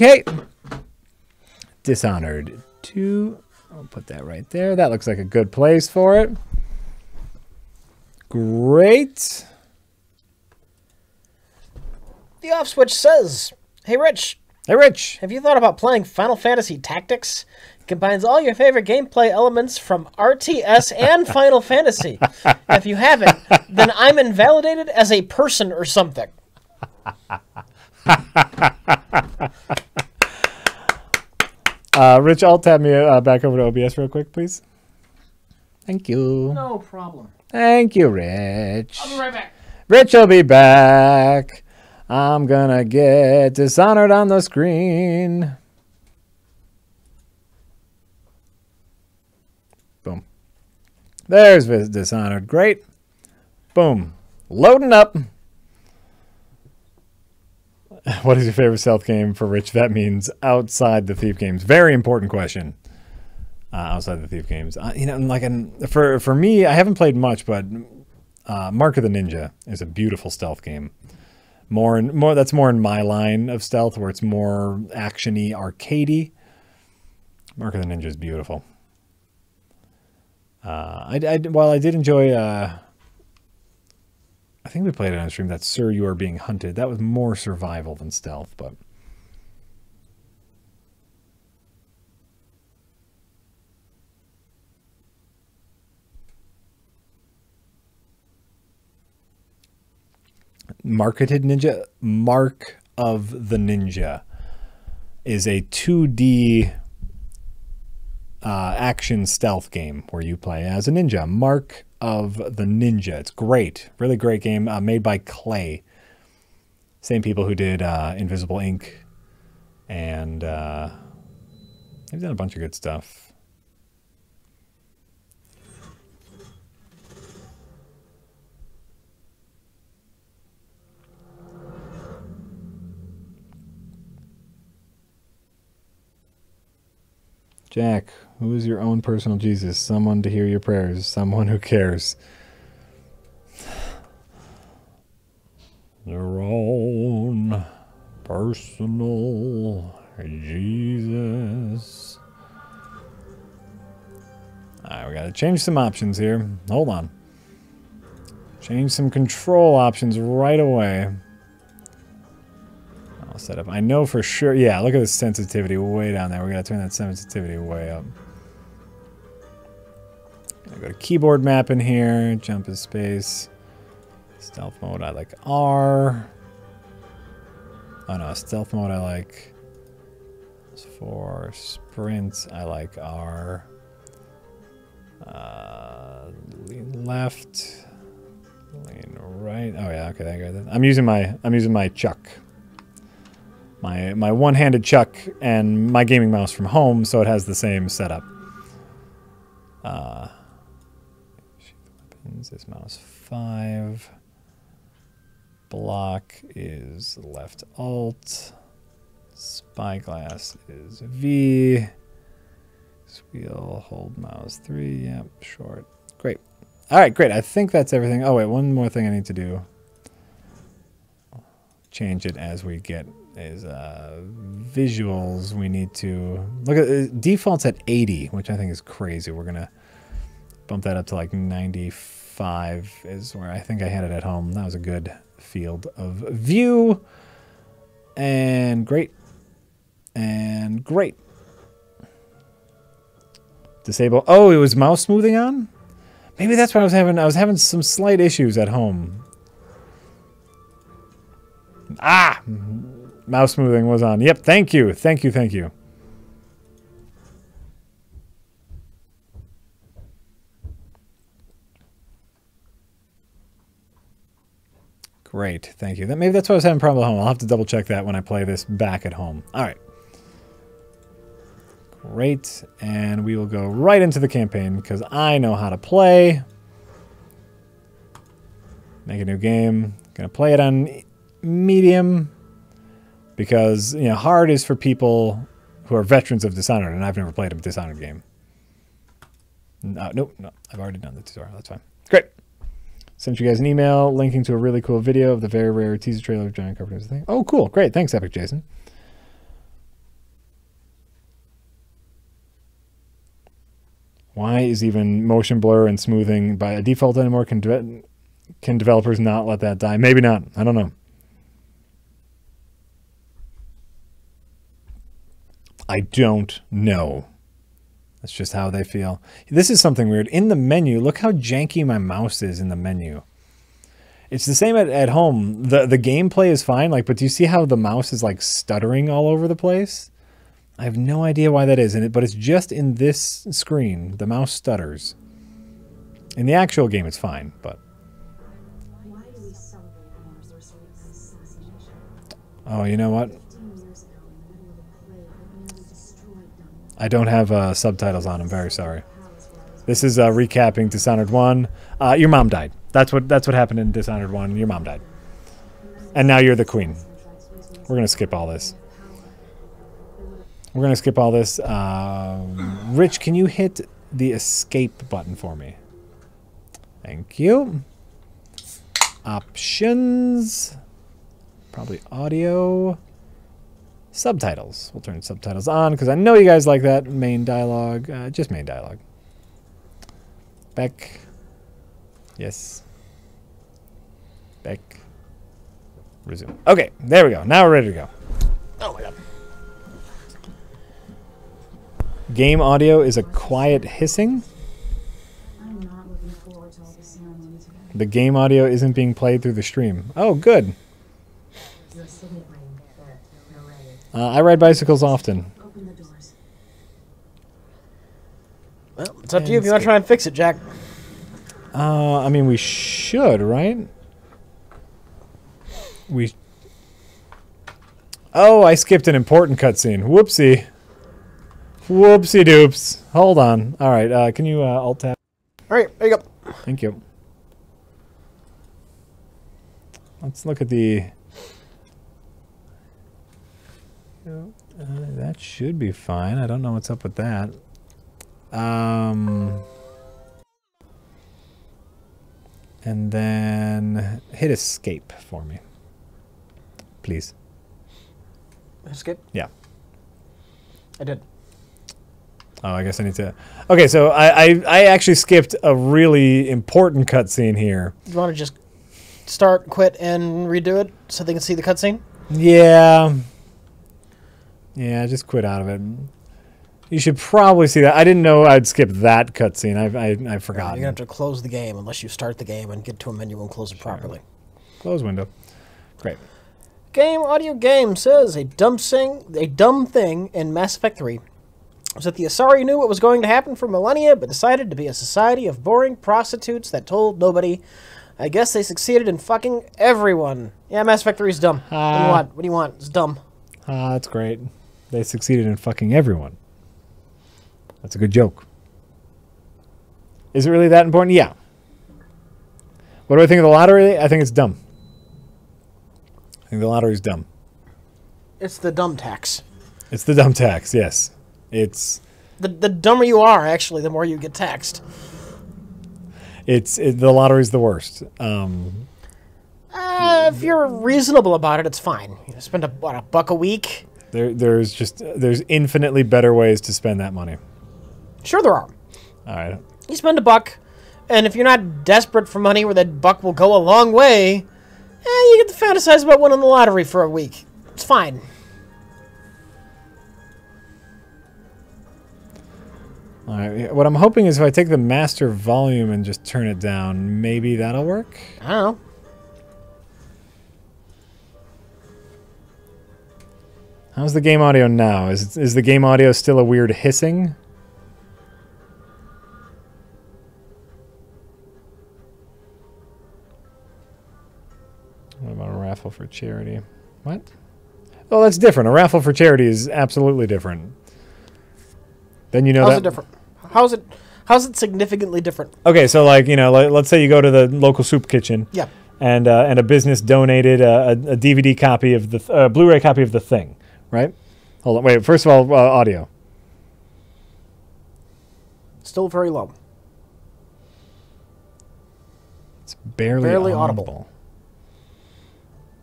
Okay. Dishonored 2. I'll put that right there. That looks like a good place for it. Great. The off switch says, "Hey Rich, Hey, Rich. have you thought about playing Final Fantasy Tactics? It combines all your favorite gameplay elements from RTS and Final Fantasy. If you haven't, then I'm invalidated as a person or something." Uh, Rich, alt tab me uh, back over to OBS real quick, please. Thank you. No problem. Thank you, Rich. I'll be right back. Rich will be back. I'm gonna get dishonored on the screen. Boom. There's dishonored. Great. Boom. Loading up. What is your favorite stealth game for Rich? That means outside the Thief games. Very important question. Uh, outside the Thief games, uh, you know, like an, for for me, I haven't played much, but uh, Mark of the Ninja is a beautiful stealth game. More in, more that's more in my line of stealth, where it's more actiony, arcadey. Mark of the Ninja is beautiful. Uh, I, I while I did enjoy, uh, I think we played it on stream. That Sir, you are being hunted. That was more survival than stealth, but. Marketed Ninja, Mark of the Ninja, is a 2D uh, action stealth game where you play as a ninja. Mark of the Ninja. It's great, really great game uh, made by Klei. Same people who did uh, Invisible, Inc., and uh, they've done a bunch of good stuff. Jack, who is your own personal Jesus? Someone to hear your prayers, someone who cares. Your own personal Jesus. Alright, we gotta change some options here. Hold on. Change some control options right away. I'll set up. I know for sure. Yeah, look at the sensitivity way down there. We gotta turn that sensitivity way up. Gonna go to keyboard map in here. Jump in space. Stealth mode, I like R. Oh no, stealth mode, I like. For sprint, I like R. Uh, lean left, lean right. Oh yeah, okay, I got that. I'm using my I'm using my chuck my my one-handed chuck and my gaming mouse from home, so it has the same setup. Uh, weapons is mouse five. Block is left alt. Spyglass is V. Wheel, hold mouse three. Yep, short. Great. All right, great. I think that's everything. Oh wait, one more thing I need to do. Change it as we get is uh, visuals. We need to look at uh, defaults at 80, which I think is crazy. We're gonna bump that up to like 95 is where I think I had it at home. That was a good field of view. And great. And great. Disable. Oh, it was mouse smoothing on? Maybe that's what I was having. I was having some slight issues at home. Ah! Mouse smoothing was on. Yep, thank you. Thank you, thank you. Great, thank you. That maybe that's why I was having a problem at home. I'll have to double check that when I play this back at home. All right. Great, and we will go right into the campaign because I know how to play. Make a new game. Gonna play it on medium because you know hard is for people who are veterans of Dishonored, and I've never played a Dishonored game. No, uh, nope, no, I've already done the tutorial. That's fine sent you guys an email linking to a really cool video of the very rare teaser trailer of John Carpenter's thing. Oh, cool. Great. Thanks, Epic Jason. Why is even motion blur and smoothing by default anymore? Can, de can developers not let that die? Maybe not. I don't know. I don't know. That's just how they feel. This is something weird. In the menu, look how janky my mouse is in the menu. It's the same at, at home. The the gameplay is fine, like, but do you see how the mouse is like stuttering all over the place? I have no idea why that is in it, but it's just in this screen. The mouse stutters. In the actual game it's fine, but Why do we celebrate our anniversary as assassination? oh, you know what? Fifteen years ago, in the middle of the plague, we nearly destroyed them. I don't have uh, subtitles on. I'm very sorry. This is uh, recapping Dishonored One. Uh, your mom died. That's what that's what happened in Dishonored One. Your mom died, and now you're the queen. We're gonna skip all this. We're gonna skip all this. Um, Rich, can you hit the escape button for me? Thank you. Options. Probably audio. Subtitles. We'll turn subtitles on because I know you guys like that main dialogue. Uh, just main dialogue. Back. Yes. Back. Resume. Okay, there we go. Now we're ready to go. Oh my god. Game audio is a quiet hissing. I'm not looking forward to all the ceremony. The game audio isn't being played through the stream. Oh, good. Your signet ring. There, we're ready. Uh, I ride bicycles often. Open the doors. Well, it's up to you if you want to try and fix it, Jack. Uh, I mean, we should, right? We. Oh, I skipped an important cutscene. Whoopsie. Whoopsie doops. Hold on. All right. Uh, can you uh, alt tab? All right, there you go. Thank you. Let's look at the. Uh, that should be fine. I don't know what's up with that. Um. And then hit escape for me. Please. Escape. Yeah. I did. Oh, I guess I need to. Okay, so I, I, I actually skipped a really important cutscene here. You want to just start, quit, and redo it so they can see the cutscene? Yeah. Yeah, just quit out of it. You should probably see that. I didn't know I'd skip that cutscene. I I I forgot. You're gonna have to close the game unless you start the game and get to a menu and close it properly. Close window. Great. Game Audio Game says a dumb thing, a dumb thing in Mass Effect 3 was that the Asari knew what was going to happen for millennia, but decided to be a society of boring prostitutes that told nobody. I guess they succeeded in fucking everyone. Yeah, Mass Effect 3 is dumb. what do you Ah. want? What do you want? It's dumb. Ah, that's great. They succeeded in fucking everyone. That's a good joke. Is it really that important? Yeah. What do I think of the lottery? I think it's dumb. I think the lottery's dumb. It's the dumb tax. It's the dumb tax, yes. It's The, the dumber you are, actually, the more you get taxed. it's it, the lottery's the worst. Um, Uh, if you're reasonable about it, it's fine. You spend a, what, a buck a week? There there's just there's infinitely better ways to spend that money. Sure, there are. All right. You spend a buck, and if you're not desperate for money where that buck will go a long way, eh, you get to fantasize about winning the lottery for a week. It's fine. All right. What I'm hoping is if I take the master volume and just turn it down, maybe that'll work. I don't know. How's the game audio now? Is is the game audio still a weird hissing? What about a raffle for charity? What? Oh, that's different. A raffle for charity is absolutely different. Then you know How's that. it different? How's it? How's it significantly different? Okay, so like you know, like, let's say you go to the local soup kitchen. Yeah. And uh, and a business donated a, a, a DVD copy of the th- uh, Blu-ray copy of the thing, right? Hold on, wait. First of all, uh, audio. Still very low. It's barely, Barely audible. audible.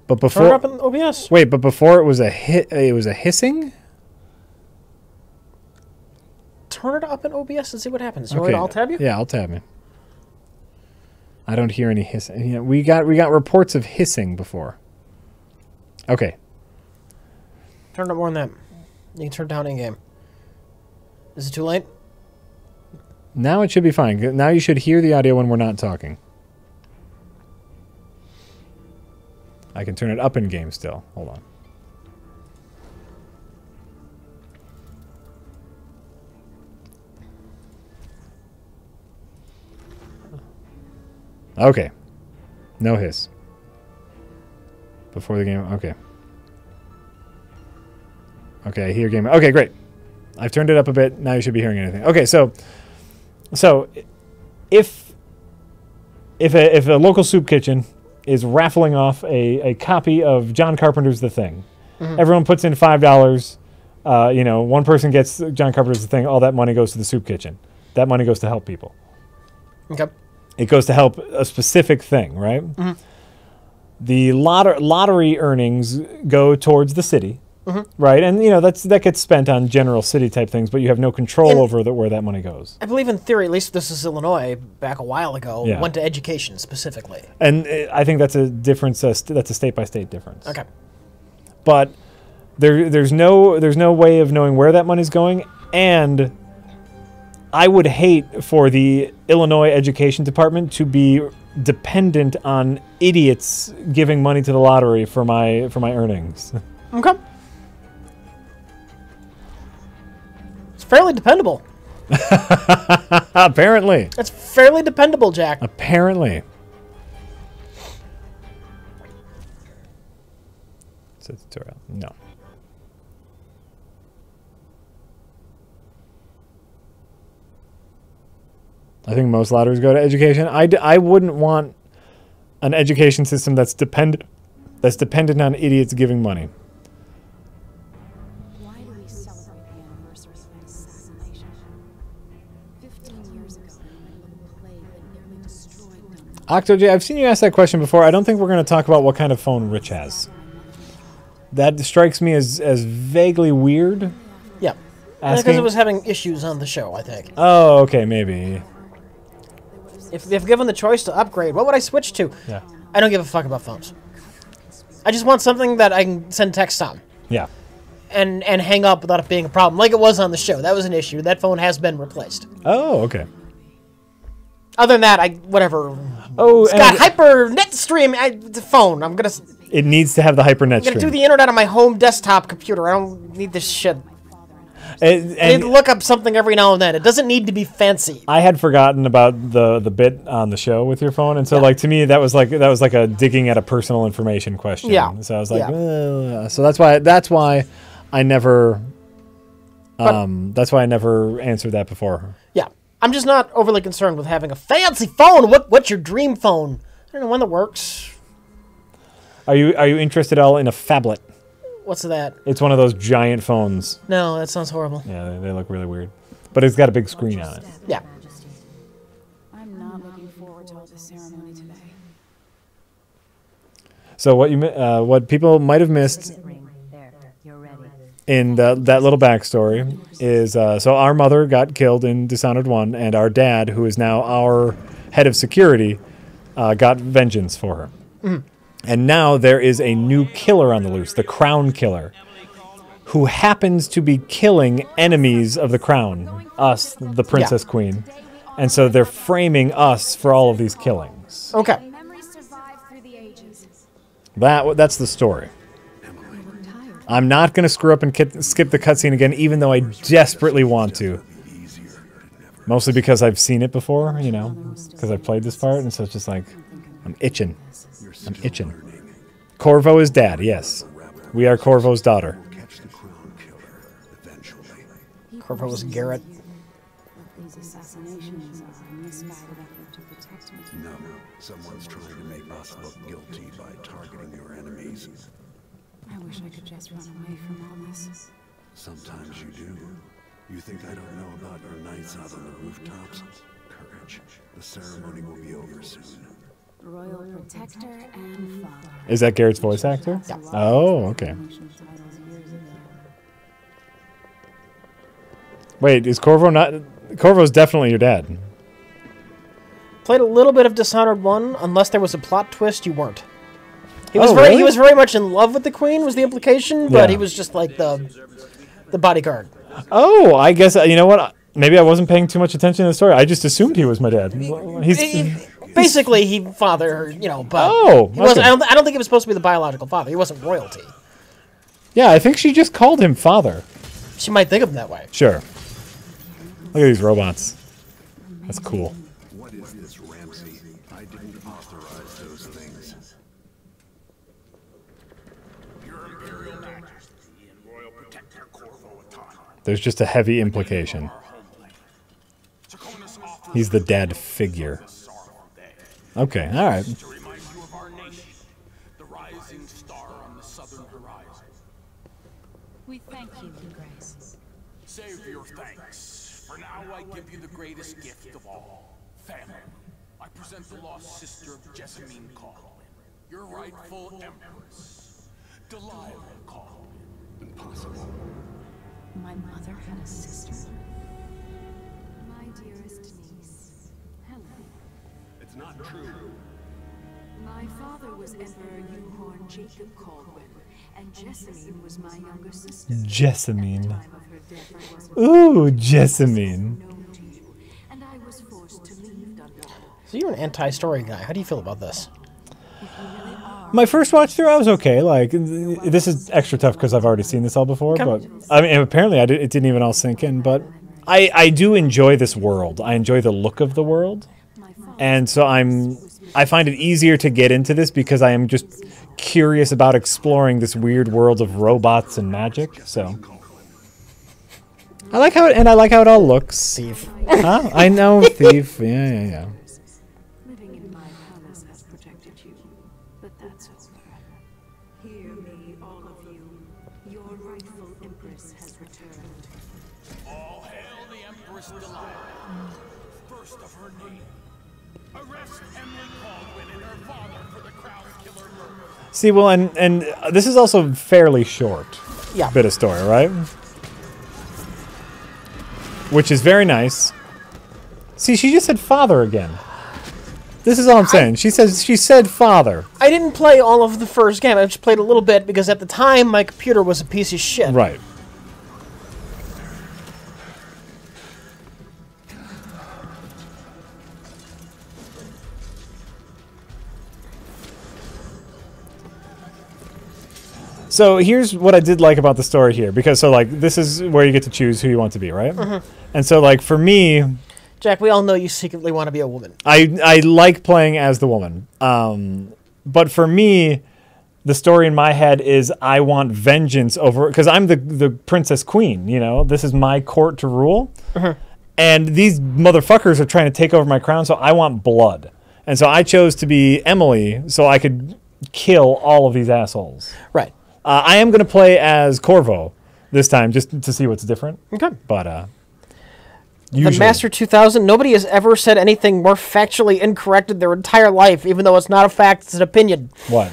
But Turn before, it up in OBS. wait, but before it was a hit. It was a hissing. turn it up in OBS and see what happens. You me to tab you? Yeah, I'll tab you. I don't hear any hissing. Yeah, we got we got reports of hissing before. Okay. Turn up more than that. You can turn down in game. Is it too late? Now it should be fine. Now you should hear the audio when we're not talking. I can turn it up in game still. Hold on. Okay. No hiss. Before the game. Okay. Okay, hear game. Okay, great. I've turned it up a bit. Now you should be hearing anything. Okay, so so if if a, if a local soup kitchen is raffling off a, a copy of John Carpenter's The Thing, everyone puts in five dollars. Uh, you know, one person gets John Carpenter's The Thing. All that money goes to the soup kitchen. That money goes to help people. Okay. It goes to help a specific thing, right? The lotter- lottery earnings go towards the city, right? And you know that's that gets spent on general city type things, but you have no control And- over the, where that money goes. I believe in theory, at least this is Illinois, back a while ago, Yeah. went to education specifically. And uh, I think that's a difference. Uh, st- that's a state by state difference. Okay. But there, there's no, there's no way of knowing where that money's going, and I would hate for the Illinois Education Department to be dependent on idiots giving money to the lottery for my for my earnings. Okay. Fairly dependable. Apparently, It's fairly dependable, Jack. apparently. Set tutorial. No. I think most lotteries go to education. I, d- I wouldn't want an education system that's dependent that's dependent on idiots giving money. Destroyed them. Octo J, I've seen you ask that question before. I don't think we're going to talk about what kind of phone Rich has. That strikes me as, as vaguely weird. Yeah. Asking, Because it was having issues on the show, I think. oh, okay, maybe. If, if given the choice to upgrade, what would I switch to? Yeah. I don't give a fuck about phones. I just want something that I can send text on Yeah. and, and hang up without it being a problem, like it was on the show. That was an issue. That phone has been replaced. Oh, okay. Other than that, I whatever. Oh, It's got and hyper net stream. I, the phone. I'm gonna. It needs to have the HyperNet gonna do the internet on my home desktop computer. I don't need this shit. And- I need to look up something every now and then. It doesn't need to be fancy. I had forgotten about the the bit on the show with your phone, and so like to me that was like that was like a digging at a personal information question. Yeah. So I was like, Yeah. So that's why that's why I never. But- Um, that's why I never answered that before. Yeah, I'm just not overly concerned with having a fancy phone. What What's your dream phone? I don't know one that works. Are you are you interested at all in a phablet? What's that? It's one of those giant phones. No, that sounds horrible. Yeah, they, they look really weird, but it's got a big screen on it. Yeah. I'm not looking forward to all this ceremony today. So what you mi- uh, what people might have missed There, you're ready. In the, that little backstory is uh, so our mother got killed in Dishonored One, and our dad, who is now our head of security, uh, got vengeance for her. And now there is a new killer on the loose, the Crown Killer, who happens to be killing enemies of the Crown, us, the Princess Queen. And so they're framing us for all of these killings. Okay. Memories survive through the ages. That that's the story. I'm not going to screw up and kit- skip the cutscene again, even though I desperately want to. Mostly because I've seen it before, you know, because I've played this part, and so it's just like I'm itching. I'm itching. Corvo is dad, yes. We are Corvo's daughter. Catch the crown killer eventually. Corvo was Garrett. About your out on the rooftops? Courage. The ceremony will be over soon. Royal protector and father. Is that Garrett's voice actor? Yeah. Oh, okay. Wait, is Corvo not? Corvo's definitely your dad. Played a little bit of Dishonored One, unless there was a plot twist. You weren't. He was Oh, very really? he was very much in love with the queen. Was the implication, but Yeah. he was just like the the bodyguard. Oh, I guess uh, you know what? Maybe I wasn't paying too much attention to the story. I just assumed he was my dad. He's He- basically, he father, you know, but Oh, he wasn't. okay. I don't, I don't think he was supposed to be the biological father. He wasn't royalty. yeah. I think she just called him father. She might think of him that way. Sure. Look at these robots. That's cool. What is this, Ramsey? I didn't authorize those things. Your Imperial Majesty and Royal Protector Corvo There's just a heavy implication. He's the dad figure. a sorrowful day Okay, all right. to remind you of our nation, the rising star on the southern horizon. We thank you, Your Grace. Save your thanks. For now, I give you the greatest gift of all family. I present the lost sister of Jessamine Kaldwin, your rightful empress, Delilah Kaldwin. Impossible. My mother had a sister. Not true. My father was Emperor Euhorn Jacob Kaldwin, and Jessamine was my younger sister. Jessamine. Time of her death, I wasn't Ooh, Jessamine. known to you, and I was forced to leave Dunwall. So you're an anti-story guy. How do you feel about this? My first watch through, I was okay. Like this is extra tough because I've already seen this all before. But I mean, apparently, I did, it didn't even all sink in. But I I do enjoy this world. I enjoy the look of the world, and so I'm I find it easier to get into this because I am just curious about exploring this weird world of robots and magic. So I like how it and I like how it all looks. Thief. Huh? I know, thief. Yeah, yeah, yeah. See, well, and and this is also fairly short. Yeah. Bit of story, right? Which is very nice. See, she just said father again. This is all I'm saying. She says she said father. I didn't play all of the first game. I just played a little bit because at the time my computer was a piece of shit. Right. So here's what I did like about the story here, because so like this is where you get to choose who you want to be, right? And so like for me, Jack, we all know you secretly want to be a woman. I I like playing as the woman. Um, but for me, the story in my head is I want vengeance over because I'm the the princess queen. You know, this is my court to rule, and these motherfuckers are trying to take over my crown. So I want blood, and so I chose to be Emily so I could kill all of these assholes. Right. Uh, I am going to play as Corvo this time just to see what's different. Okay. But uh, The Master 2000, nobody has ever said anything more factually incorrect in their entire life, even though it's not a fact, it's an opinion. what?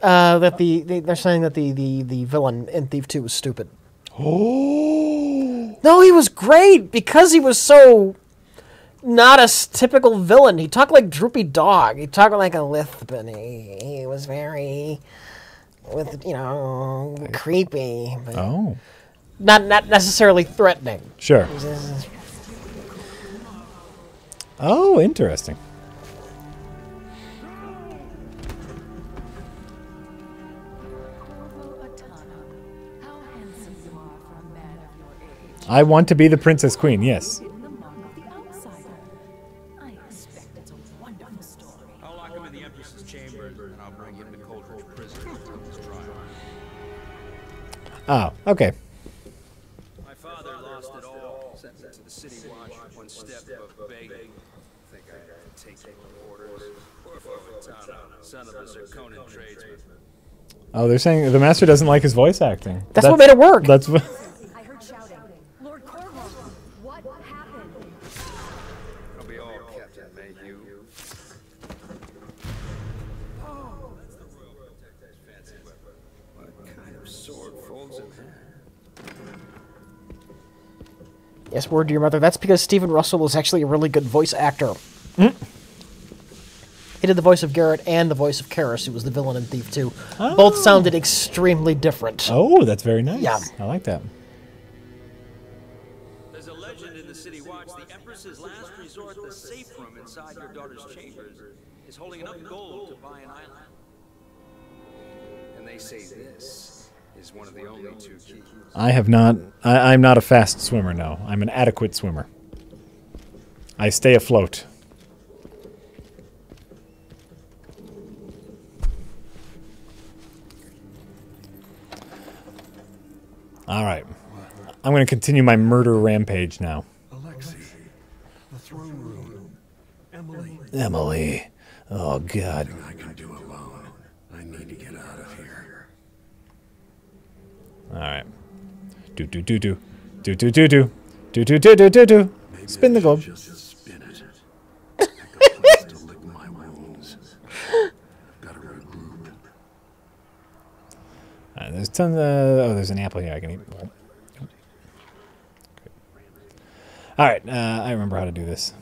Uh, that the, they, they're saying that the, the, the villain in Thief 2 was stupid. Oh. No, he was great because he was so not a typical villain. He talked like Droopy Dog. He talked like a lisp, he, he was very, with you know, creepy, but Oh, not not necessarily threatening. sure. Oh, interesting. Corvo Attano, how handsome you are for a man of your age. I want to be the princess queen. Yes. Oh, okay. My father lost it all, sent me to the city watch, one step above begging. Think I could take him orders? Poor Fofatana, son of a Serkonan tradesman. Oh, they're saying the master doesn't like his voice acting. That's what made it work. That's what. Yes, word to your mother. That's because Stephen Russell is actually a really good voice actor. Hmm? He did the voice of Garrett and the voice of Karras, who was the villain in Thief 2. Both oh. sounded extremely different. Oh, that's very nice. Yeah. I like that. There's a legend in the City Watch. The Empress's last resort, the safe room inside your daughter's chambers, is holding enough gold to buy an island. And they say this is one of the only two keys. I have not. I, I'm not a fast swimmer. No, I'm an adequate swimmer. I stay afloat. All right. I'm going to continue my murder rampage now. Alexei, the throne room. Emily, Emily. Oh, God. I can do alone. I need to get out of here. All right. Do, do, do, do. Do, do, do, do. Do, do, do, do, do, do. Spin the globe. Just spin it. Pick a place to lick my wounds. I've got to regroup. Uh, there's tons of. Oh, there's an apple here I can eat. All right, uh, I remember how to do this.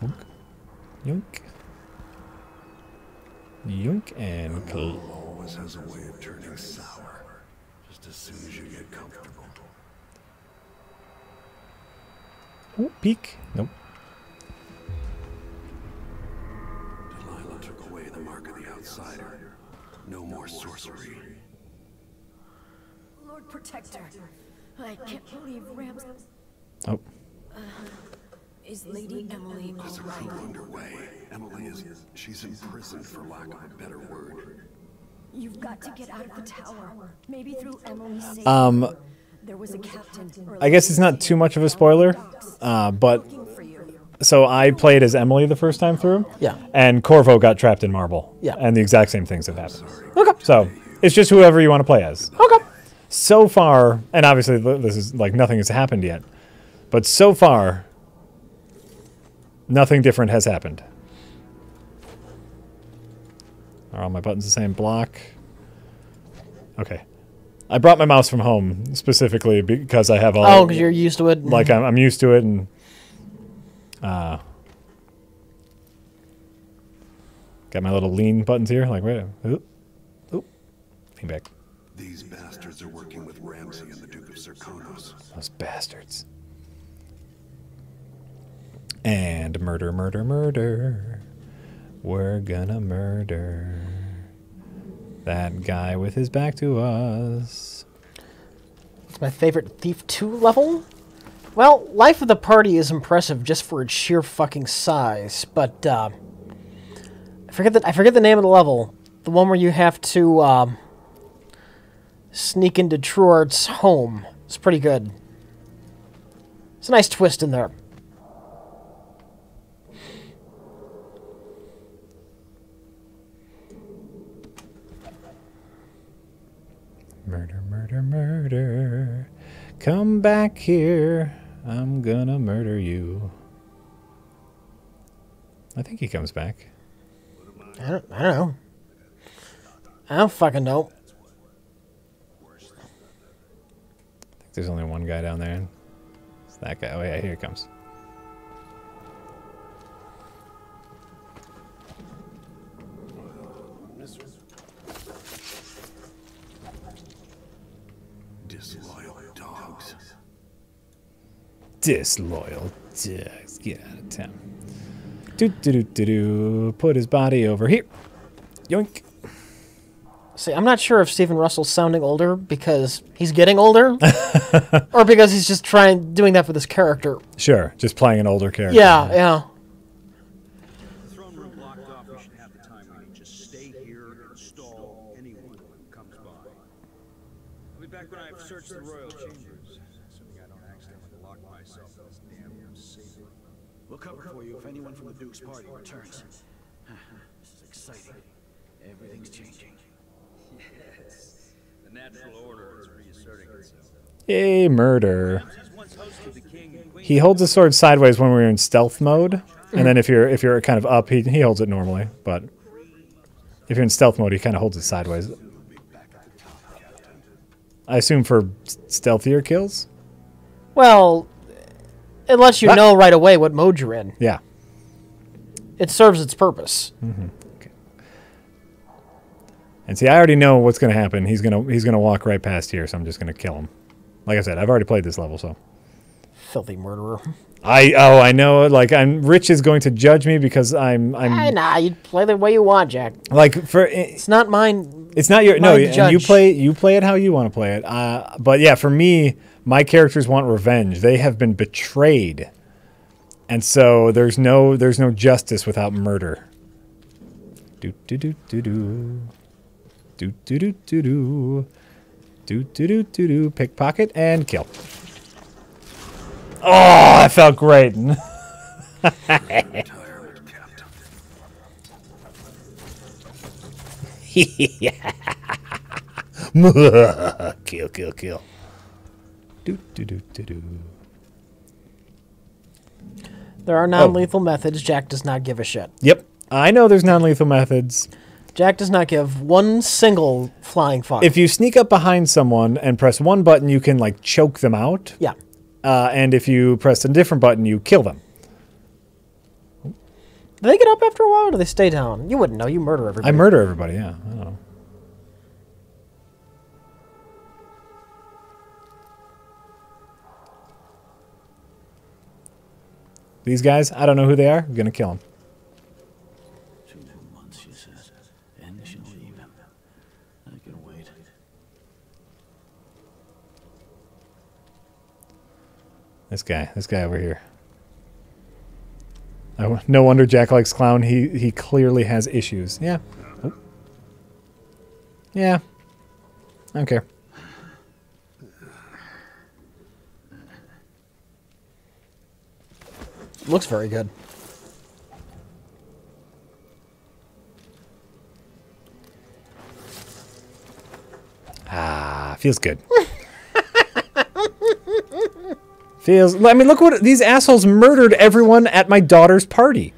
Yoink. Yoink. Yoink and cl- Always has a way of turning sour. Just as soon as you get comfortable. Ooh, peek. Nope. Delilah took away the mark of the outsider. No more sorcery. Lord Protector. I can't believe Rams Oh, uh-huh. is Lady Emily There's a alright. underway. Emily is. She's in prison for lack of a better word. You've got to get out of the tower. Maybe through Emily's um, there was a captain. I guess it's not too much of a spoiler, uh, but looking for you. so I played as Emily the first time through. Yeah. And Corvo got trapped in marble. Yeah. And the exact same things have happened. Okay. So it's just whoever you want to play as. Okay. So far, and obviously this is like nothing has happened yet, but so far, nothing different has happened. Are all my buttons the same block? Okay. I brought my mouse from home specifically because I have all Oh, because you're used to it. like I'm, I'm used to it and uh got my little lean buttons here like wait oop, oop, lean back These bastards are working with Ramsey and the Duke of Serkonos. those bastards and murder murder murder we're gonna murder that guy with his back to us It's my favorite Thief 2 level. Well, Life of the Party is impressive just for its sheer fucking size, but uh, I forget the I forget the name of the level. The one where you have to um, sneak into Truart's home. It's pretty good. It's a nice twist in there. Murder, murder, murder. Come back here. I'm gonna murder you. I think he comes back. I don't, I don't know. I don't fucking know. I think there's only one guy down there. It's that guy. Oh, yeah, here he comes. Dogs. Disloyal dogs. Get out of town. Do, do, do, do, do. Put his body over here. Yoink. See, I'm not sure if Stephen Russell's sounding older because he's getting older, or because he's just trying doing that for this character. Sure, just playing an older character. Yeah, yeah. The throne room blocked off. We should have the time we need. Just stay here and stall anyone who comes by. I'll be back when I've searched the royal chambers. Assuming I don't accidentally lock myself in this damn safe room. We'll cover for you if anyone from the Duke's party returns. this is exciting. Everything's changing. Yes. The natural order is reasserting itself. Yay, murder. Ramses once hosted the king and queen. He holds his sword sideways when we're in stealth mode, and then if you're if you're kind of up, he he holds it normally. But if you're in stealth mode, he kind of holds it sideways. I assume for stealthier kills. Well, it lets you What? know right away what mode you're in. Yeah. It serves its purpose. Mm-hmm. And see, I already know what's going to happen. He's gonna he's gonna walk right past here, so I'm just gonna kill him. Like I said, I've already played this level, so Filthy murderer. I oh I know. Like I'm Rich is going to judge me because I'm I'm Hey, nah, you play the way you want, Jack. like for It's not mine. It's not your no. And you play you play it how you want to play it. Uh, but yeah, for me, my characters want revenge. They have been betrayed, and so there's no there's no justice without murder. Do do do do do. Do do do do do. Do do do do do. Pickpocket and kill. Oh, that felt great. kill, kill, kill. Do, do, do, do, do. There Oh. are non-lethal methods. Jack does not give a shit. Yep. I know there's non lethal methods. Jack does not give one single flying fuck. If you sneak up behind someone and press one button, you can like choke them out. yeah. Uh, and if you press a different button, you kill them. Do they get up after a while or do they stay down? You wouldn't know. You murder everybody. I murder everybody, yeah. I don't know. These guys, I don't know who they are. I'm going to kill them. Two months, she says. And she'll leave him. I can wait. This guy, this guy over here. W no wonder Jack likes clown. He he clearly has issues. Yeah. Oh. Yeah. I don't care. Looks very good. Ah, feels good. feels. I mean, look what these assholes murdered everyone at my daughter's party.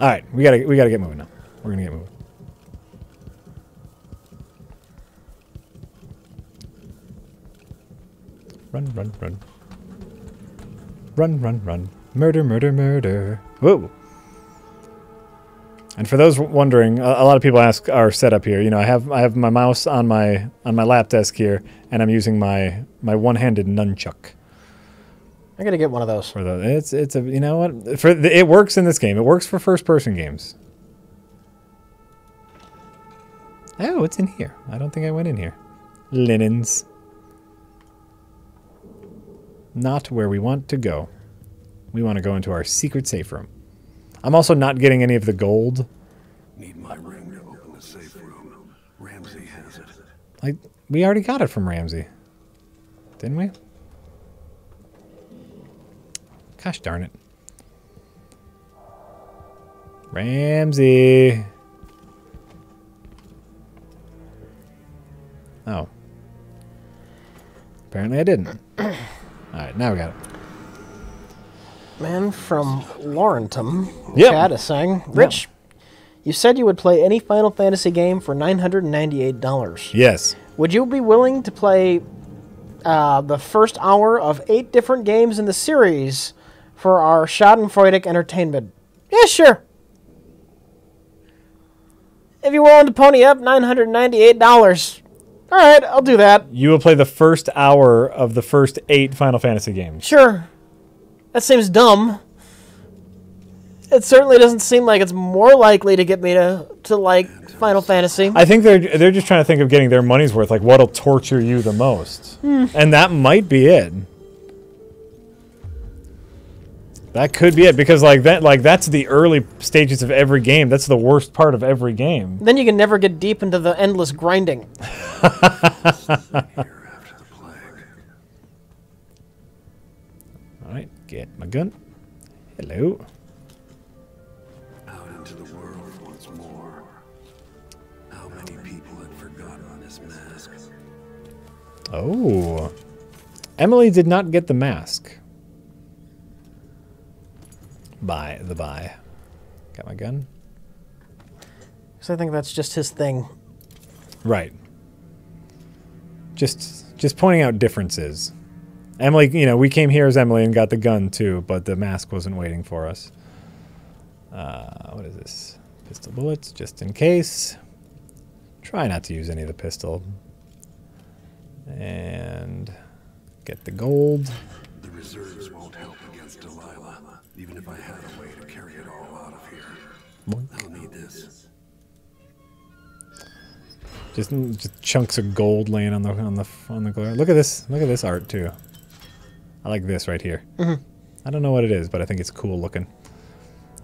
All right, we gotta we gotta get moving now. We're gonna get moving. Run, run, run. Run, run, run. Murder, murder, murder. Whoa. And for those wondering, a, a lot of people ask our setup here. You know, I have I have my mouse on my on my lap desk here, and I'm using my my one-handed nunchuck. I gotta get one of those. For the it's it's a you know what for the, it works in this game. It works for first-person games. Oh, it's in here. I don't think I went in here. Linens. Not where we want to go. We want to go into our secret safe room. I'm also not getting any of the gold. Need my ring to open the safe room. Ramsey has it. Like we already got it from Ramsey. Didn't we? Gosh darn it. Ramsey. Oh. Apparently I didn't. Alright, now we got it. Man from Laurentum Yep. chat is saying, Rich, you said you would play any Final Fantasy game for $998. Yes. Would you be willing to play uh, the first hour of eight different games in the series for our Schadenfreudig entertainment? Yeah, sure. If you're willing to pony up $998, all right, I'll do that. You will play the first hour of the first eight Final Fantasy games. Sure. That seems dumb. It certainly doesn't seem like it's more likely to get me to, to like Final Fantasy. I think they're they're just trying to think of getting their money's worth, like what'll torture you the most, Hmm. and that might be it. That could be it because like that like that's the early stages of every game. That's the worst part of every game. then you can never get deep into the endless grinding. get my gun. Hello. Out into the world once more. How many people had forgotten this mask? Oh, Emily did not get the mask. By the by, got my gun. So I think that's just his thing. Right. just just pointing out differences. Emily, you know, we came here as Emily and got the gun too, but the mask wasn't waiting for us. Uh, what is this? Pistol bullets, just in case. Try not to use any of the pistol. And get the gold. The reserves won't help against Delilah, even if I had a way to carry it all out of here. Boink. I'll need this. Just, just chunks of gold laying on the on the on the glory. Look at this! Look at this art too. I like this right here. I don't know what it is, but I think it's cool looking.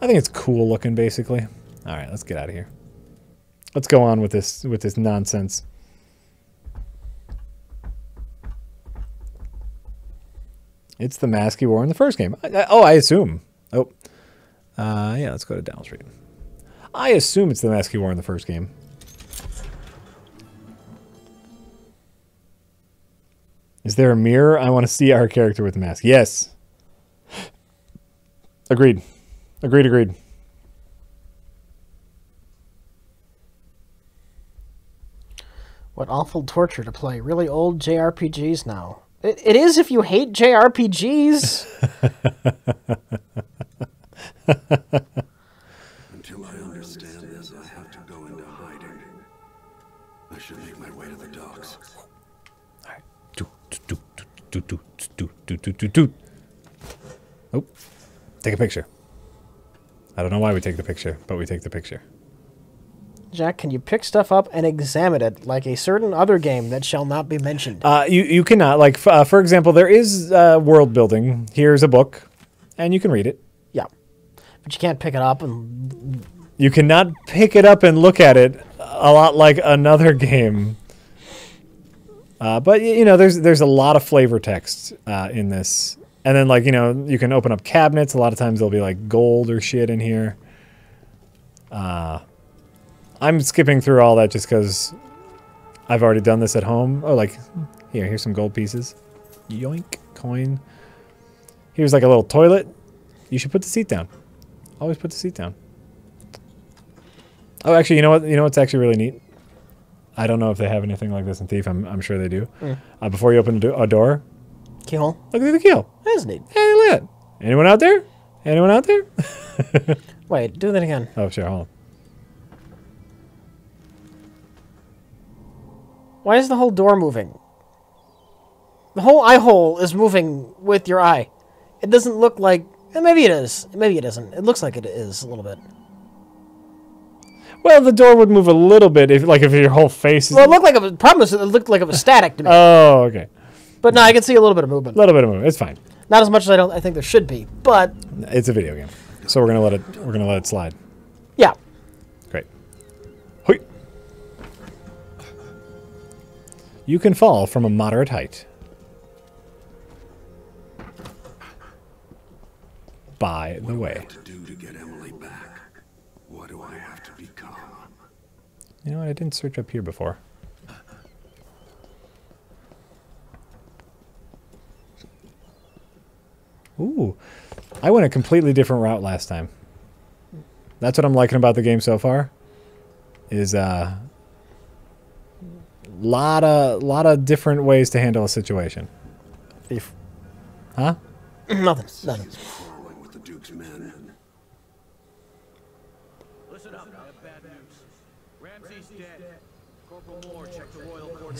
I think it's cool looking, basically. All right, let's get out of here. Let's go on with this with this nonsense. It's the mask he wore in the first game. I, I- oh, I assume. Oh, uh, yeah. Let's go to Down Street. I assume it's the mask he wore in the first game. Is there a mirror? I want to see our character with the mask. Yes. Agreed. Agreed, agreed. What awful torture to play really old JRPGs now. It, it is if you hate JRPGs. do, do, do, do, do, do. Oh, take a picture. I don't know why we take the picture, but we take the picture. Jack, can you pick stuff up and examine it like a certain other game that shall not be mentioned? Uh, you you cannot like f- uh, for example, there is uh, world building. Here's a book, and you can read it. yeah. But you can't pick it up and. You cannot pick it up and look at it a lot like another game. Uh, but you know, there's there's a lot of flavor text uh, in this, and then like you know, you can open up cabinets. A lot of times there'll be like gold or shit in here. Uh, I'm skipping through all that just because I've already done this at home. Oh, like here, here's some gold pieces. Yoink, coin. Here's like a little toilet. You should put the seat down. Always put the seat down. Oh, actually, you know what? You know what's actually really neat. I don't know if they have anything like this in Thief. I'm, I'm sure they do. Uh, before you open a, do- a door, Keyhole? look at the keel. That's neat. Hey, look at that. Anyone out there? Anyone out there? Wait, do that again. oh, sure. Hold on. Why is the whole door moving? The whole eye hole is moving with your eye. It doesn't look like. eh, Maybe it is. Maybe it isn't. It looks like it is a little bit. Well, the door would move a little bit if, like, if your whole face is. Well, it looked like it was. Problem is, it looked like it was static to me. oh, okay. but no, I can see a little bit of movement. A little bit of movement. It's fine. Not as much as I don't. I think there should be, but It's a video game, so we're gonna let it. We're gonna let it slide. yeah. Great. Hoi. You can fall from a moderate height. By the way. To do to get Emily back. What do I have to become? You know what? I didn't search up here before. Ooh. I went a completely different route last time. That's what I'm liking about the game so far. Is uh lot of lot of different ways to handle a situation. Thief. Huh? Nothing. Nothing. Crawling with the Duke's men. Listen up, I have bad news. Ramsey's dead. Corporal Moore checked the royal court. He's got some good fucking ears. Apparently fled the tower. Yep. Got to find him. That's it. Got your orders.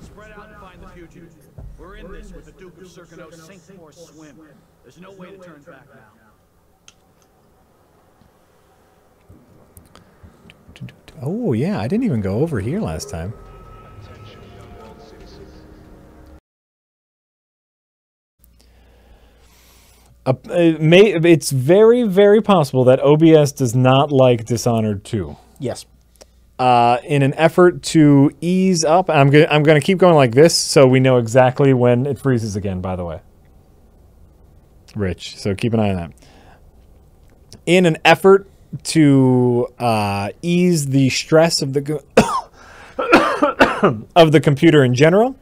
Spread out and find the fugitive. We're in this with the Duke of Serkonos sink or swim. There's no way to turn back now. Oh yeah, I didn't even go over here last time. Uh, it may, it's very, very possible that OBS does not like Dishonored 2. Yes. Uh, in an effort to ease up, I'm gonna I'm gonna keep going like this, so we know exactly when it freezes again. By the way, Rich. So keep an eye on that. In an effort to uh, ease the stress of the of the computer in general,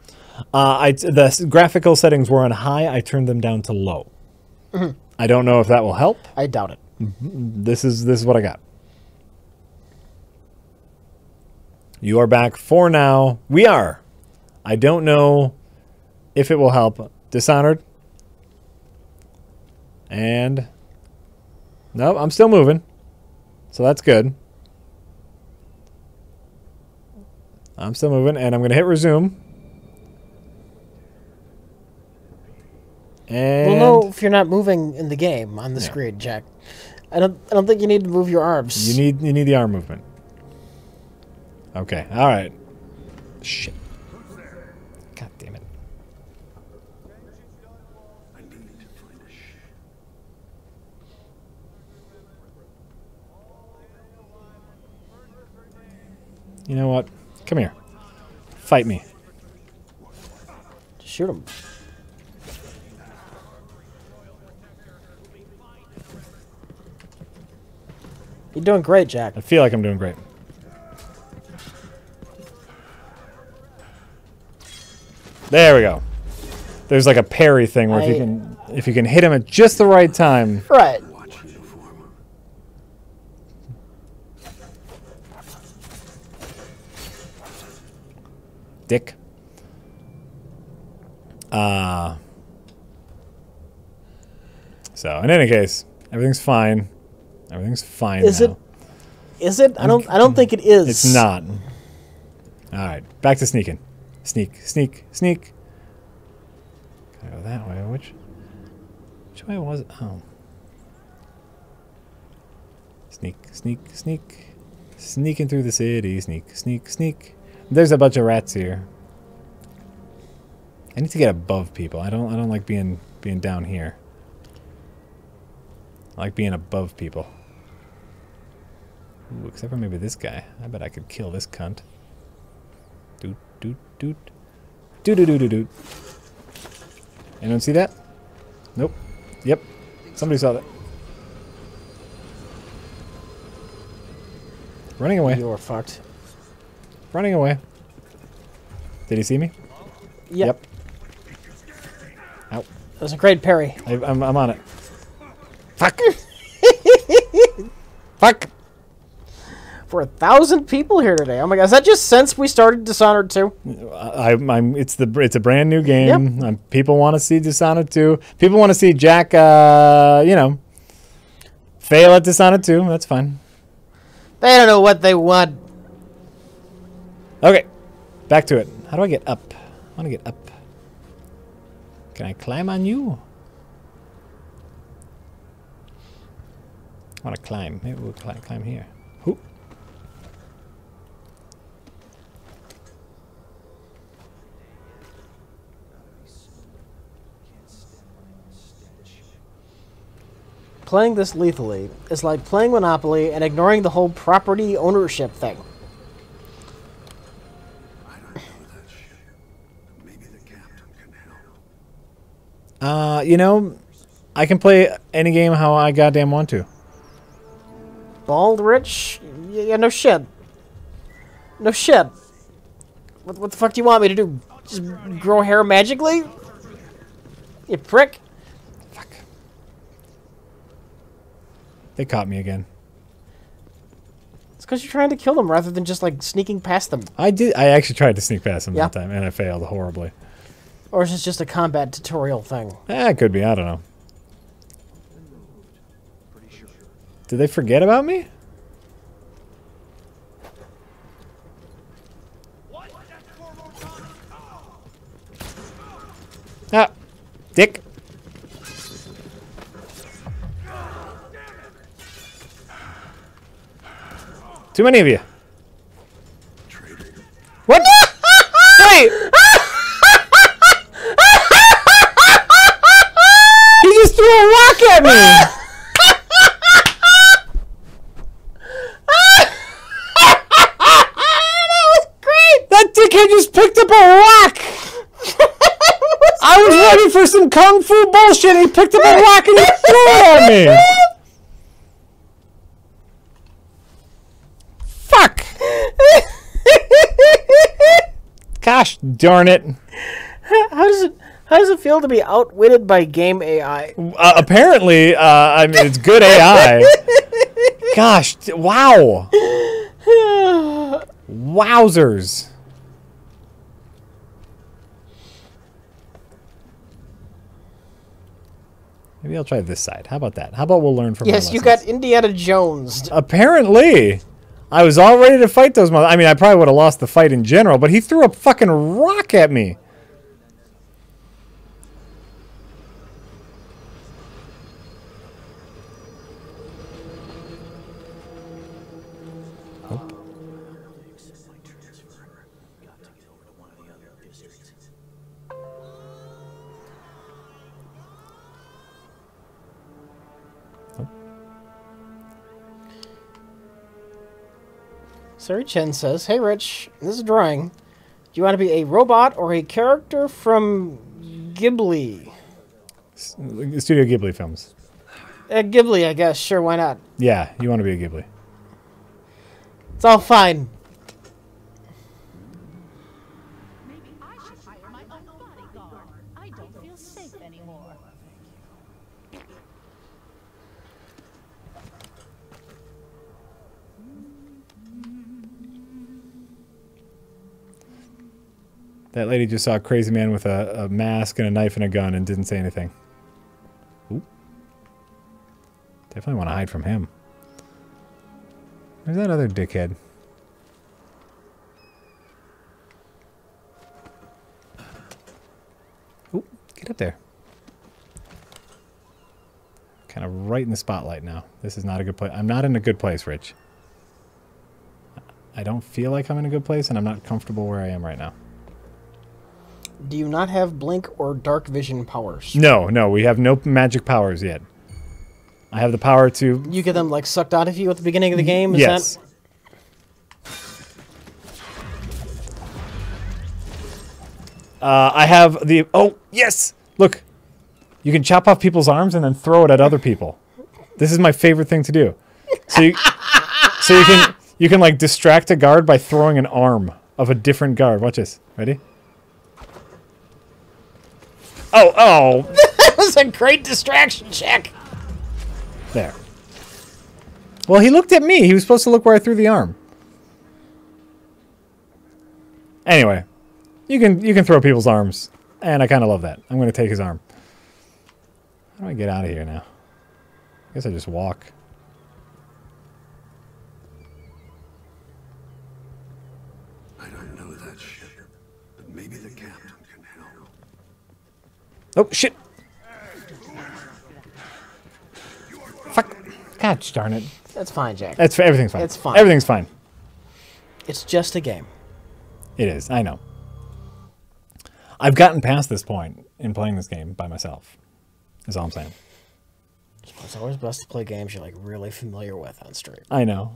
uh, I the graphical settings were on high. I turned them down to low. Mm-hmm. I don't know if that will help. I doubt it. Mm-hmm. This is this is what I got. You are back for now. We are. I don't know if it will help. Dishonored. And no, I'm still moving. So that's good. I'm still moving and I'm going to hit resume. And We'll know if you're not moving in the game on the Yeah. screen, Jack. I don't. I don't think you need to move your arms. you need you need the arm movement. Okay, all right. Shit. God damn it. I need to find a sh- You know what? Come here. Fight me. Shoot him. You're doing great, Jack. I feel like I'm doing great. There we go. There's like a parry thing where if you can if you can hit him at just the right time. Right. Dick. Uh So, in any case, everything's fine. Everything's fine Is now. it? Is it? I don't. I don't think it is. It's not. All right, back to sneaking. Sneak, sneak, sneak. Can I go that way? Which? Which way was it? Oh. Sneak, sneak, sneak. Sneaking through the city. Sneak, sneak, sneak. There's a bunch of rats here. I need to get above people. I don't. I don't like being being down here. I like being above people. Ooh, except for maybe this guy. I bet I could kill this cunt. Doot, doot, doot. Doot, doot, doot, doot, doot. Anyone see that? Nope. Yep. Somebody saw that. Running away. You were fucked. Running away. Did he see me? Yep. Ow. That was a great parry. I, I'm, I'm on it. Fuck. Fuck. For a thousand people here today. Oh my god! Is that just since we started Dishonored 2? I, I'm. It's the. It's a brand new game. Um, people want to see Dishonored 2. People want to see Jack. Uh, you know, fail at Dishonored 2. That's fine. They don't know what they want. Okay, back to it. How do I get up? I want to get up. Can I climb on you? I want to climb. Maybe we'll climb, climb here. Whoop. Playing this lethally is like playing Monopoly and ignoring the whole property ownership thing. I don't know that. Maybe the captain can help. Uh, you know, I can play any game how I goddamn want to. Bald, rich? Yeah, no shit. No shit. What, what the fuck do you want me to do? Just grow hair magically? You prick. Fuck. They caught me again. It's because you're trying to kill them rather than just like sneaking past them. I did. I actually tried to sneak past them Yeah. that time, and I failed horribly. Or is this just a combat tutorial thing? Eh, it could be. I don't know. Did they forget about me? Ah, dick. Too many of you. What? Wait. he just threw a rock at me. That dickhead just picked up a rock. I was ready for some kung fu bullshit. He picked up a rock and he threw it at me. Fuck. Gosh darn it. How does it how does it feel to be outwitted by game AI? Uh, apparently, uh, I mean, it's good AI. Gosh, wow. Wowzers. Maybe I'll try this side. How about that? How about we'll learn from Yes, you got Indiana Jones. Apparently, I was all ready to fight those mother. I mean, I probably would have lost the fight in general, but he threw a fucking rock at me. Sari Chen says, Hey Rich, this is a drawing. Do you want to be a robot or a character from Ghibli? Studio Ghibli films. Uh, Ghibli, I guess. Sure, why not? Yeah, you want to be a Ghibli. It's all fine. Maybe I should hire my own bodyguard. I don't feel safe anymore. That lady just saw a crazy man with a, a mask and a knife and a gun and didn't say anything. Ooh. Definitely want to hide from him. Where's that other dickhead? Ooh, get up there. Kind of right in the spotlight now. This is not a good place. I'm not in a good place, Rich. I don't feel like I'm in a good place, and I'm not comfortable where I am right now. Do you not have blink or dark vision powers? No, no, we have no magic powers yet. I have the power to. You get them like sucked out of you at the beginning of the game? Is yes. that Uh, I have the. Oh, yes! Look! You can chop off people's arms and then throw it at other people. This is my favorite thing to do. So you, so you can you can like distract a guard by throwing an arm of a different guard. Watch this. Ready? Oh, oh, that was a great distraction check. there. Well, he looked at me. He was supposed to look where I threw the arm. Anyway, you can you can throw people's arms, and I kind of love that. I'm going to take his arm. How do I get out of here now? I guess I just walk. I don't know that ship, but maybe the captain can help. Oh shit! Fuck! God darn it! That's fine, Jack. That's everything's fine. It's fine. Everything's fine. It's just a game. It is. I know. I've gotten past this point in playing this game by myself. Is all I'm saying. It's always best to play games you're like really familiar with on stream. I know.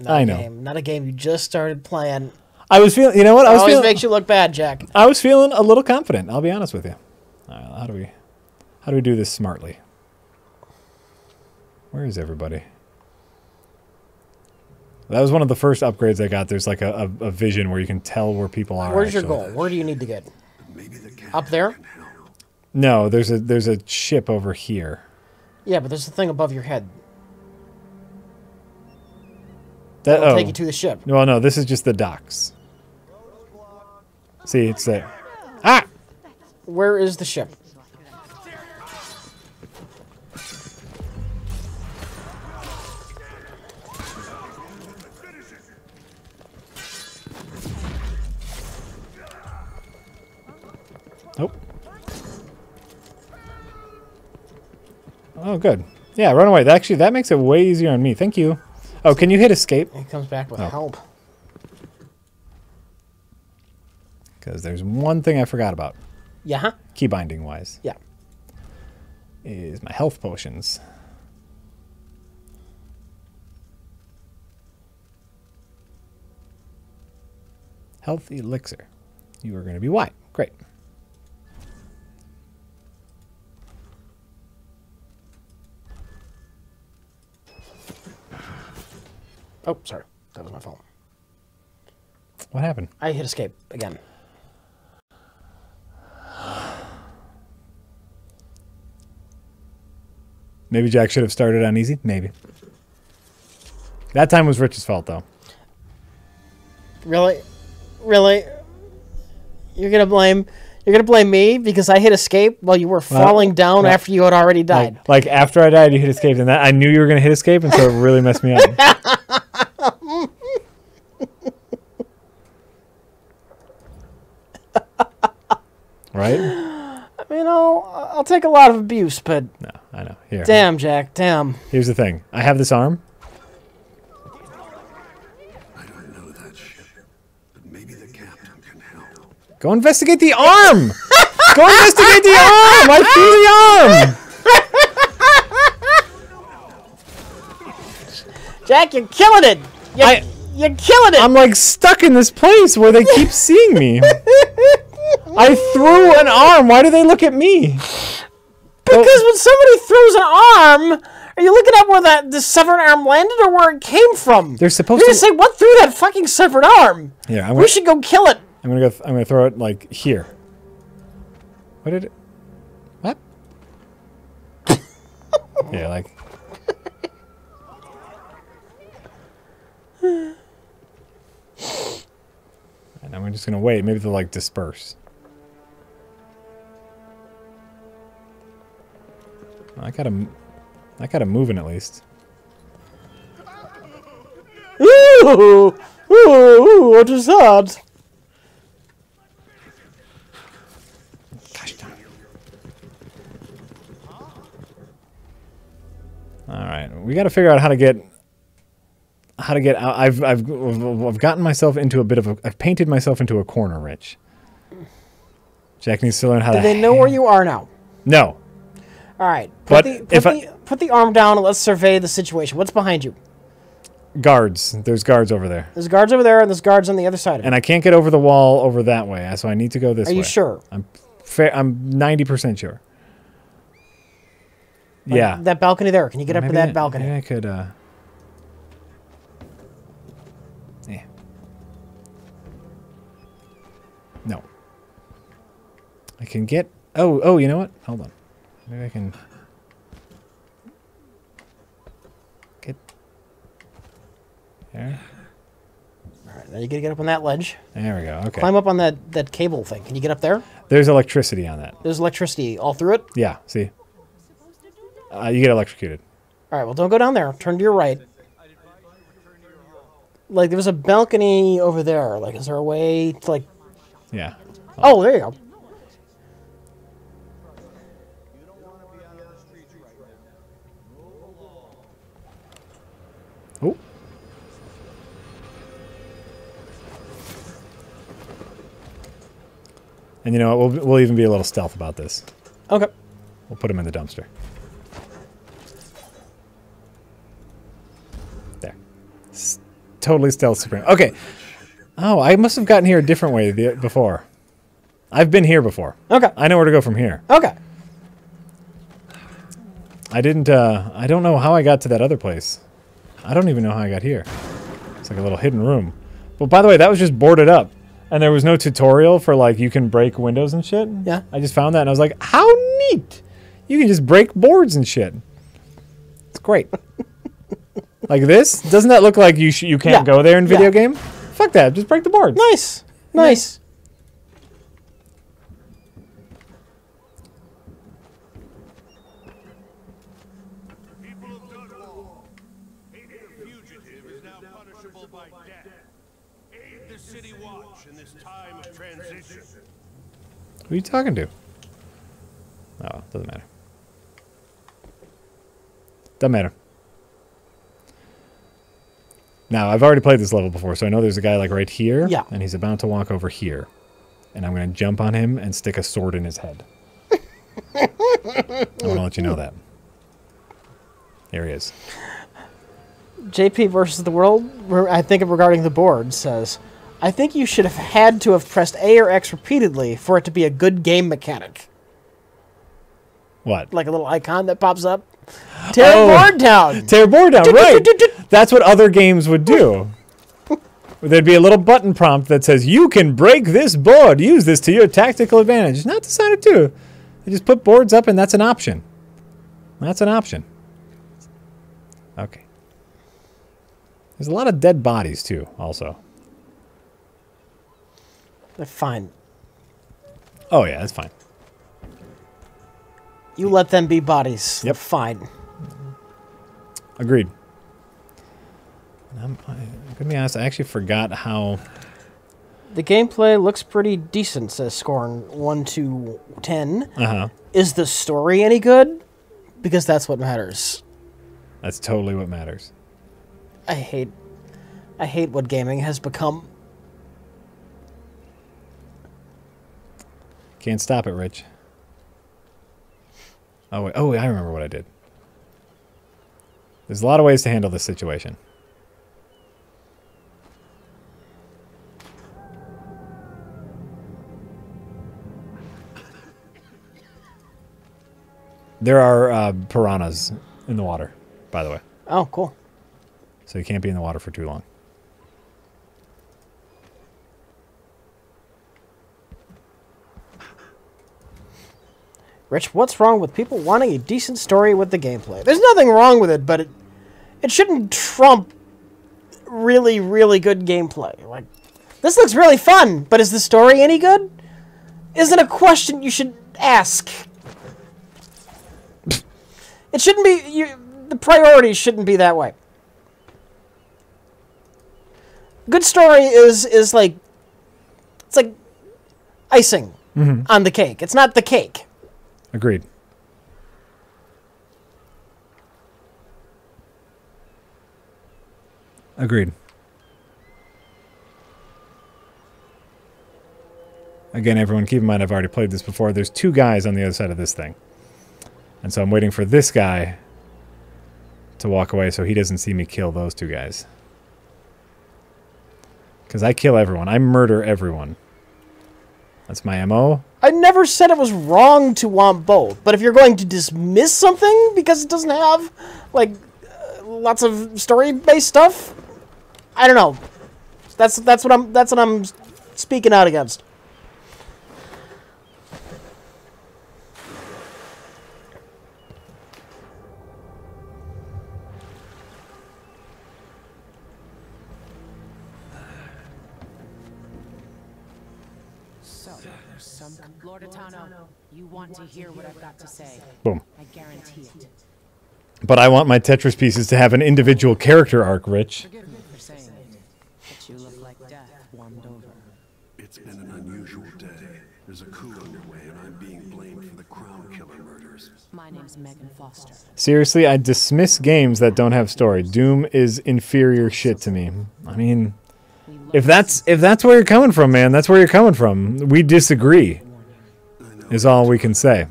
Not I a know. Game, not a game you just started playing. I was feeling. You know what? I It was always feeling. makes you look bad, Jack. I was feeling a little confident. I'll be honest with you. All right, how do we, how do we do this smartly? Where is everybody? That was one of the first upgrades I got. There's like a, a, a vision where you can tell where people are. Where's your goal? Where do you need to get? Maybe the Up there? No, there's a there's a ship over here. Yeah, but there's a thing above your head. That That'll oh, take you to the ship. well, no, this is just the docks. See, it's there. Ah, Where is the ship? Nope. Oh, good. Yeah, run away. That Actually, that makes it way easier on me. Thank you. Oh, can you hit escape? It comes back with Oh. help. Because there's one thing I forgot about, Yeah, huh? key binding wise, Yeah. is my health potions. Health elixir. You are going to be white. Great. Oh, sorry. That was my fault. What happened? I hit escape again. Maybe Jack should have started on easy. Maybe. That time was Rich's fault, though. Really? Really? You're gonna blame you're gonna blame me because I hit escape while you were falling down well, after you had already died. Like, like after I died, you hit escape, and that I knew you were gonna hit escape, and so it really messed me up. right? You know, I'll take a lot of abuse, but No, I know. Here. damn, Jack, damn. Here's the thing. I have this arm. I don't know that ship, but maybe the captain can help. Go investigate the arm. Go investigate the arm. I feel the arm. Jack, you're killing it. You're, I- you're killing it. I'm like stuck in this place where they keep seeing me. I threw an arm. Why do they look at me? because when somebody throws an arm, are you looking at where that the severed arm landed or where it came from? They're supposed You're to. gonna say what threw that fucking severed arm? Yeah, I'm We gonna, should go kill it. I'm gonna go. I'm gonna throw it like here. What did it? What? yeah, like. And I'm just gonna wait. Maybe they'll like disperse. I got him. I got him moving at least. Ooh, ooh, what is that? Gosh darn. All right, we got to figure out how to get how to get out. I've I've I've gotten myself into a bit of a. I've painted myself into a corner, Rich. Jack needs to learn how Do to. they know where you are now? No, All right, put But the put if I- the put the arm down and let's survey the situation. What's behind you? guards. There's guards over there, There's guards over there and there's guards on the other side of it. and I can't get over the wall over that way. So I need to go this Are way. you sure? I'm fair. I'm ninety percent sure. yeah. That balcony there. Can you get up to that I- balcony? Maybe I could. Uh, yeah. No. I can get. Oh, oh, you know what? Hold on. Maybe I can. Get. There. All right, now you gotta get up on that ledge. There we go. Okay. Climb up on that that cable thing. Can you get up there? There's electricity on that. There's electricity all through it. Yeah. See. Uh, you get electrocuted. All right, well, don't go down there. Turn to your right. Like there was a balcony over there. Like, is there a way to like? Yeah. Oh, there you go. And you know what? We'll, we'll even be a little stealth about this. Okay. We'll put him in the dumpster. There. S- totally stealth supreme. Okay. Oh, I must have gotten here a different way the, before. I've been here before. Okay. I know where to go from here. Okay. I didn't, uh, I don't know how I got to that other place. I don't even know how I got here. It's like a little hidden room. But by the way, that was just boarded up. And there was no tutorial for like you can break windows and shit. Yeah. I just found that and I was like, how neat. You can just break boards and shit. It's great. like this? Doesn't that look like you sh- you can't Yeah. go there in video Yeah. game? Fuck that. Just break the boards. Nice. Nice. People of Dunwall, aiding a fugitive is now punishable by death. Aid the City Watch in this time of transition. Who are you talking to? Oh, doesn't matter. Doesn't matter. Now, I've already played this level before, so I know there's a guy like right here. Yeah. And he's about to walk over here. And I'm going to jump on him and stick a sword in his head. I want to let you know that. Here he is. JP versus the world. I think of regarding the board says, I think you should have had to have pressed A or X repeatedly for it to be a good game mechanic. What? Like a little icon that pops up. Tear Oh. board down. Tear board down, right. That's what other games would do. There'd be a little button prompt that says, You can break this board. Use this to your tactical advantage. Not decided to. They just put boards up, and that's an option. That's an option. Okay. There's a lot of dead bodies, too, also. They're fine. Oh yeah, that's fine. You let them be bodies. Yep. Fine. Agreed. I'm, I'm gonna be honest. I actually forgot how. The gameplay looks pretty decent, says Scorn 1 to 10. Uh huh. Is the story any good? Because that's what matters. That's totally what matters. I hate I hate what gaming has become. Can't stop it, Rich. Oh wait. Oh, I remember what I did. There's a lot of ways to handle this situation. There are uh, piranhas in the water, by the way. Oh, cool. So you can't be in the water for too long. Rich, what's wrong with people wanting a decent story with the gameplay? There's nothing wrong with it, but it it shouldn't trump really, really good gameplay. Like this looks really fun, but is the story any good? Isn't a question you should ask. It shouldn't be you the priorities shouldn't be that way. Good story is is like it's like icing mm-hmm. on the cake. It's not the cake. Agreed. Agreed. Again, everyone, keep in mind I've already played this before. There's two guys on the other side of this thing. And so I'm waiting for this guy to walk away so he doesn't see me kill those two guys. Because I kill everyone. I murder everyone. That's my MO. I never said it was wrong to want both, but if you're going to dismiss something because it doesn't have like uh, lots of story-based stuff, I don't know. That's that's what I'm that's what I'm speaking out against. So, some Lord Attano, you want to hear what I've got to say. Boom. I guarantee it. But I want my Tetris pieces to have an individual character arc, Rich. Forgive me for saying it, but you look like death warmed over. It's been an unusual day. There's a coup underway, and I'm being blamed for the Crown Killer murders. My name's Meagan Foster. Seriously, I dismiss games that don't have story. Doom is inferior shit to me. I mean, if that's if that's where you're coming from, man, that's where you're coming from. We disagree. Is all we can say.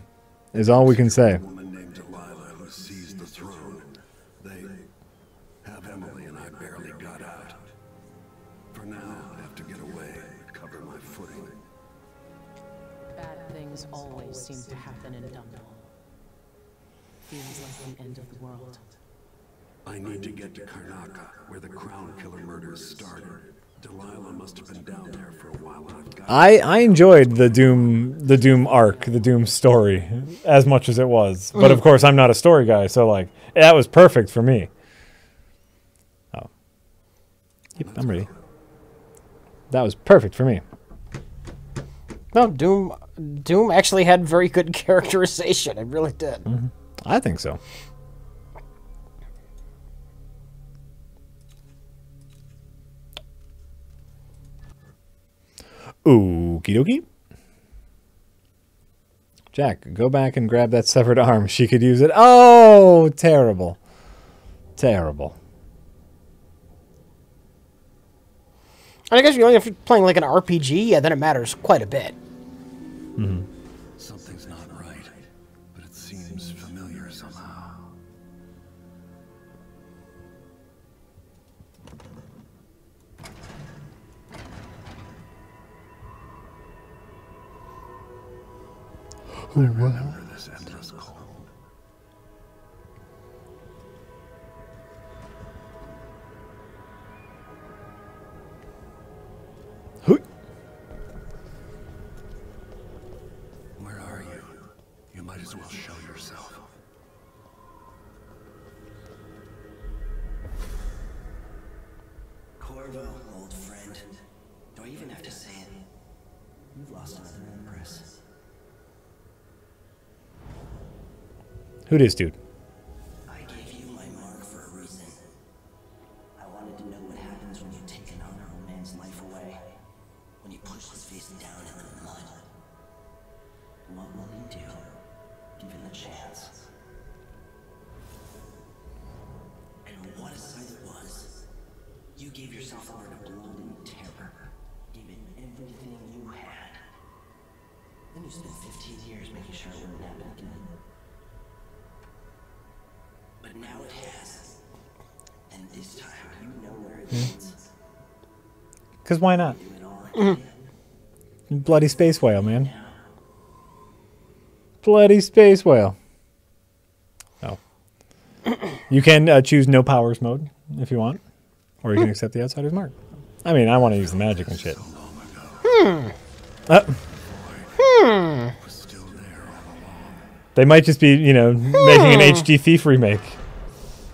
Is all we can say. I I enjoyed the Doom the Doom arc, the Doom story as much as it was. But mm-hmm. of course, I'm not a story guy, so like that was perfect for me. Oh. Yep, I'm ready. That was perfect for me. No, Doom Doom actually had very good characterization. It really did. Mm-hmm. I think so. Okie dokie. Jack, go back and grab that severed arm. She could use it. Oh, terrible. Terrible. And I guess you're if you're playing like an RPG, yeah, then it matters quite a bit. Something's I remember this endless cold. Where are you? You might as well show yourself. Corvo, old friend. Do I even have to say it? You've lost another empress. Who this dude? But now it has. And this time, you know where it leads. Because why not? Bloody space whale, man. Bloody space whale. Oh. You can uh, choose no powers mode if you want, or you can accept the outsider's mark. I mean, I want to use the magic and shit. Hmm. Uh, Hmm. they might just be, you know, making an HD Thief remake.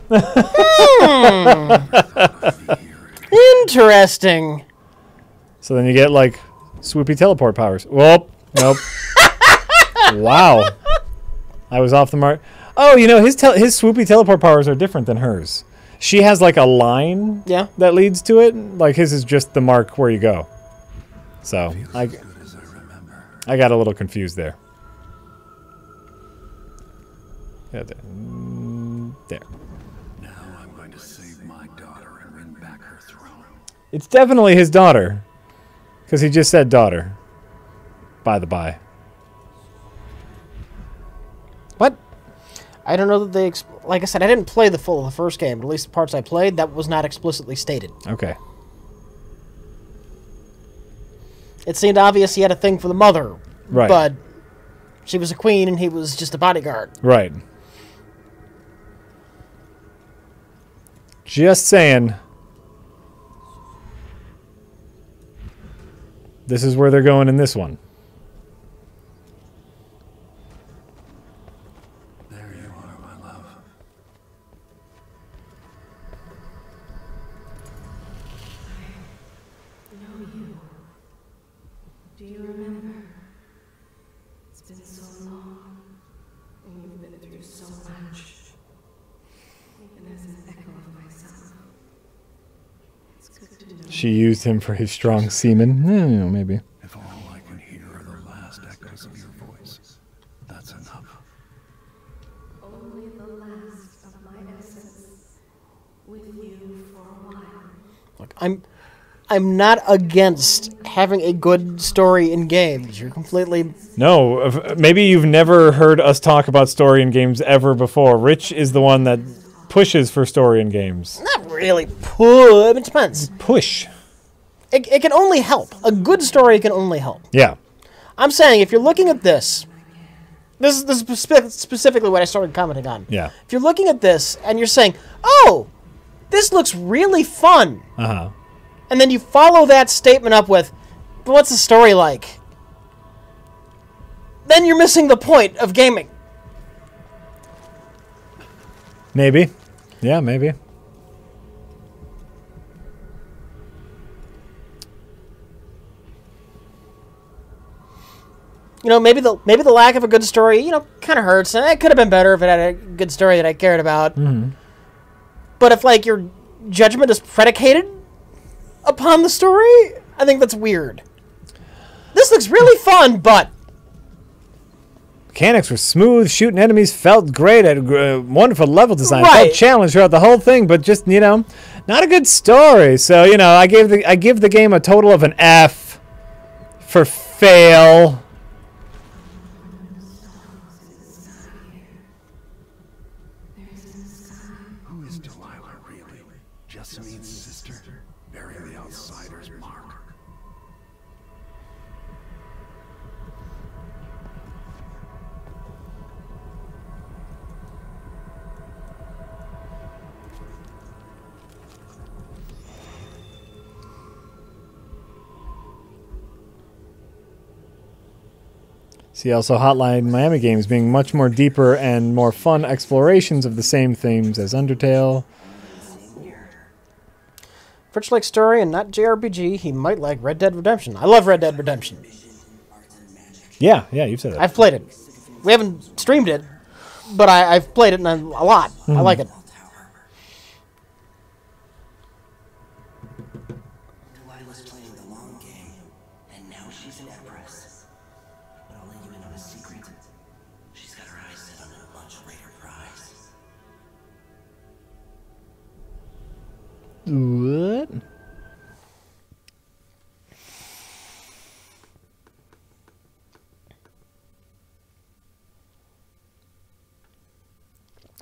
Hmm. Interesting. So then you get like swoopy teleport powers. Whoop. Nope. wow. I was off the mark. Oh, you know his his swoopy teleport powers are different than hers. She has like a line Yeah. that leads to it. Like his is just the mark where you go. So I I got a little confused there. Yeah, there. It's definitely his daughter. Because he just said daughter. By the by. What? I don't know that they. Exp- like I said, I didn't play the full of the first game, but at least the parts I played, that was not explicitly stated. Okay. It seemed obvious he had a thing for the mother. Right. But she was a queen and he was just a bodyguard. Right. Just saying. This is where they're going in this one. She used him for his strong semen. Eh, maybe. If all I can hear are the last echoes of your voice, that's enough. Only the last of my essence. With you for a while. Look, I'm. I'm not against having a good story in games. You're completely No, maybe you've never heard us talk about story in games ever before. Rich is the one that pushes for story in games. not really push. It depends. Push. It, it can only help. A good story can only help. Yeah. I'm saying if you're looking at this, this is, this is spe- specifically what I started commenting on. Yeah. If you're looking at this and you're saying, "Oh, this looks really fun," Uh huh. and then you follow that statement up with, "But what's the story like?" Then you're missing the point of gaming. Maybe. Yeah, maybe. You know, maybe the maybe the lack of a good story, you know, kind of hurts. And it could have been better if it had a good story that I cared about. Mm-hmm. But if like your judgment is predicated upon the story, I think that's weird. This looks really fun, but Mechanics were smooth. Shooting enemies felt great. Had uh, wonderful level design. Right. Felt challenged throughout the whole thing, but just you know, not a good story. So you know, I gave the I give the game a total of an F for fail. See also Hotline Miami games being much more deeper and more fun explorations of the same themes as Undertale. Fritch likes story and not JRPG. He might like Red Dead Redemption. I love Red Dead Redemption. Yeah, yeah, you've said that. I've played it. We haven't streamed it, but I, I've played it and I, a lot. I hmm. like it. What?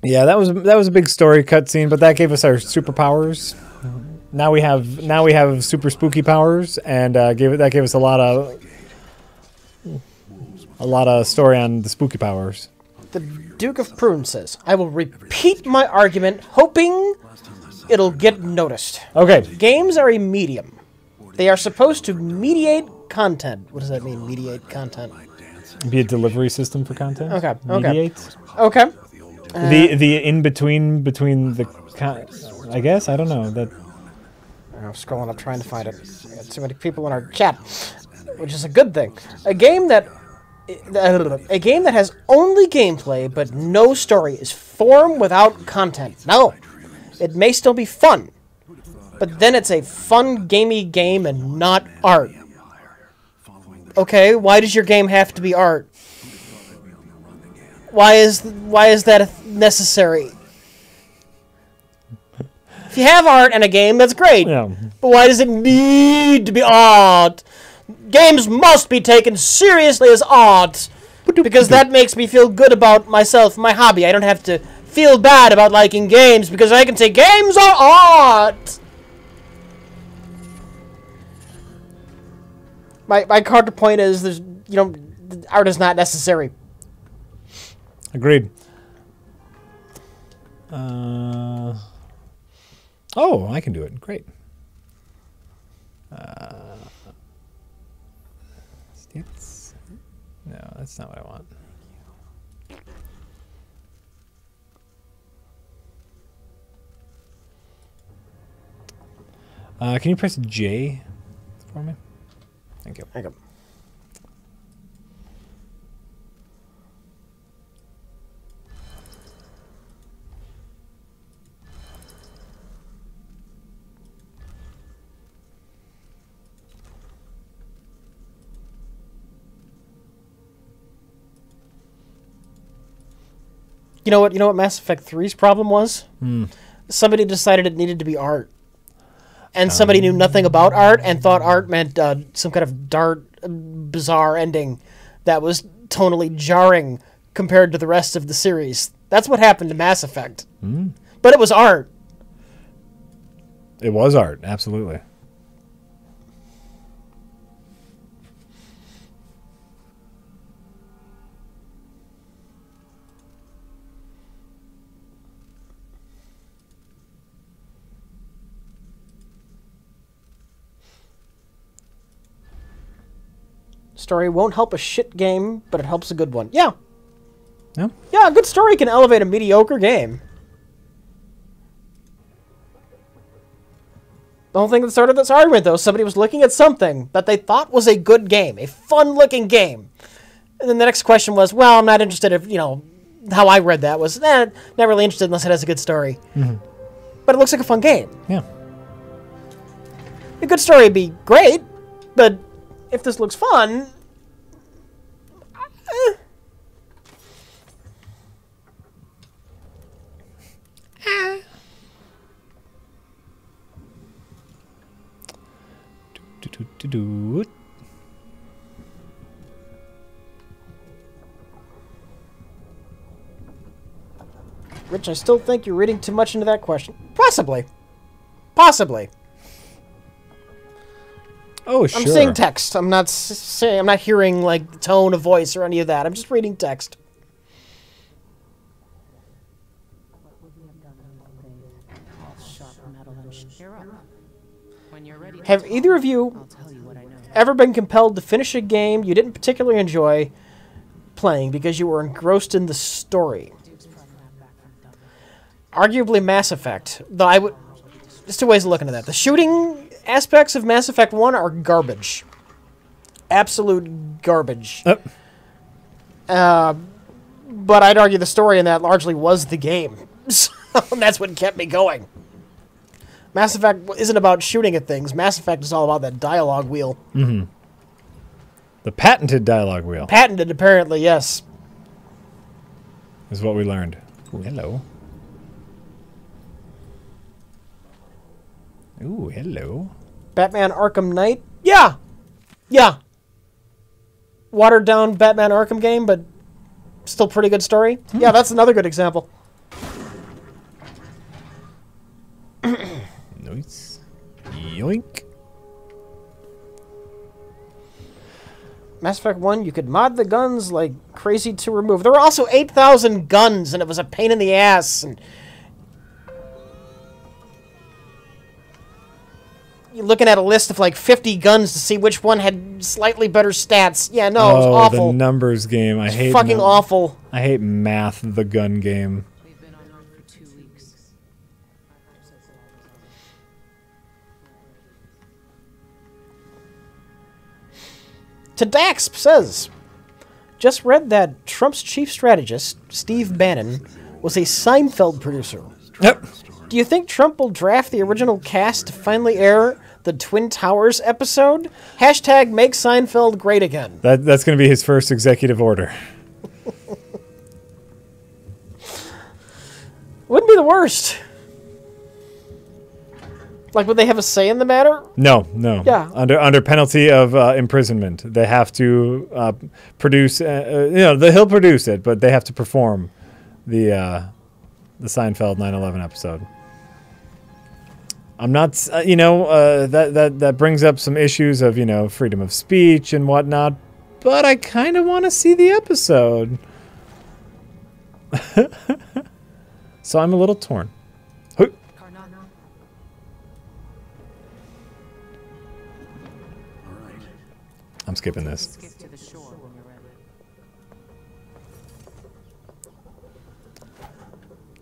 Yeah, that was that was a big story cutscene, but that gave us our superpowers. Now we have now we have super spooky powers, and uh, gave it that gave us a lot of a lot of story on the spooky powers. The Duke of Prune says, I will repeat my argument, hoping it'll get noticed. Okay. Games are a medium. They are supposed to mediate content. What does that mean, mediate content? Be a delivery system for content. Okay, okay. Mediate. Okay. the Uh, the in between between the con- I guess I don't know that I'm scrolling up trying to find it. I got too many people in our chat, which is a good thing. A game that a game that has only gameplay but no story is form without content. No, it may still be fun, but then it's a fun gamey game and not art. Okay, why does your game have to be art? Why is why is that necessary? If you have art in a game, that's great. Yeah. But why does it need to be art? Games must be taken seriously as art. Because that makes me feel good about myself, my hobby. I don't have to feel bad about liking games because I can say games are art. My my counterpoint is there's you know art is not necessary. agreed. Uh, oh, I can do it. Great. Uh, no, that's not what I want. Uh, can you press J for me? Thank you. Thank you. You know what? You know what Mass Effect 3's problem was? Hmm. Somebody decided it needed to be art, and somebody knew nothing about art and thought art meant uh, some kind of dark, bizarre ending that was tonally jarring compared to the rest of the series. That's what happened to Mass Effect. Hmm. But it was art. It was art, absolutely. Story won't help a shit game, but it helps a good one. Yeah. Yeah. Yeah, a good story can elevate a mediocre game. The whole thing that started this argument, though, somebody was looking at something that they thought was a good game, a fun-looking game. And then the next question was, well, I'm not interested if, you know, how I read that was, eh, not really interested unless it has a good story. Mhm. But it looks like a fun game. Yeah. A good story would be great, but if this looks fun, eh. Rich, I still think you're reading too much into that question. Possibly. Possibly. Oh, sure. I'm seeing text. I'm not saying. I'm not hearing like tone of voice or any of that. I'm just reading text. Cheer up. When you're ready to Have either of you I'll tell you what I know. ever been compelled to finish a game you didn't particularly enjoy playing because you were engrossed in the story? Arguably Mass Effect, though I would. There's two ways of looking at that. The shooting aspects of Mass Effect 1 are garbage. Absolute garbage. Uh, but I'd argue the story in that largely was the game. So that's what kept me going. Mass Effect isn't about shooting at things. Mass Effect is all about that dialogue wheel. Mm-hmm. The patented dialogue wheel Patented, apparently, yes. is what we learned. Ooh, hello. Ooh, hello. Batman Arkham Knight. Yeah, yeah. Watered down Batman Arkham game, but still pretty good story. Hmm. Yeah, that's another good example. Nice. Yoink. Mass Effect 1, you could mod the guns like crazy to remove. There were also 8,000 guns, and it was a pain in the ass. And looking at a list of like 50 guns to see which one had slightly better stats. Yeah, no, it was oh, awful. the numbers game. I hate fucking num- awful. I hate math. The gun game. To Dax says, just read that Trump's chief strategist, Steve Bannon, was a Seinfeld producer. Yep. Do you think Trump will draft the original cast to finally air the Twin Towers episode? Hashtag make Seinfeld great again. That that's going to be his first executive order. Wouldn't be the worst. Like, would they have a say in the matter? No, no. Yeah. Under under penalty of uh, imprisonment, they have to uh, produce. Uh, uh, you know, the, he'll produce it, but they have to perform the uh, the Seinfeld 9/11 episode. I'm not, uh, you know, uh, that that that brings up some issues of you know freedom of speech and whatnot, but I kind of want to see the episode. so I'm a little torn. I'm skipping this.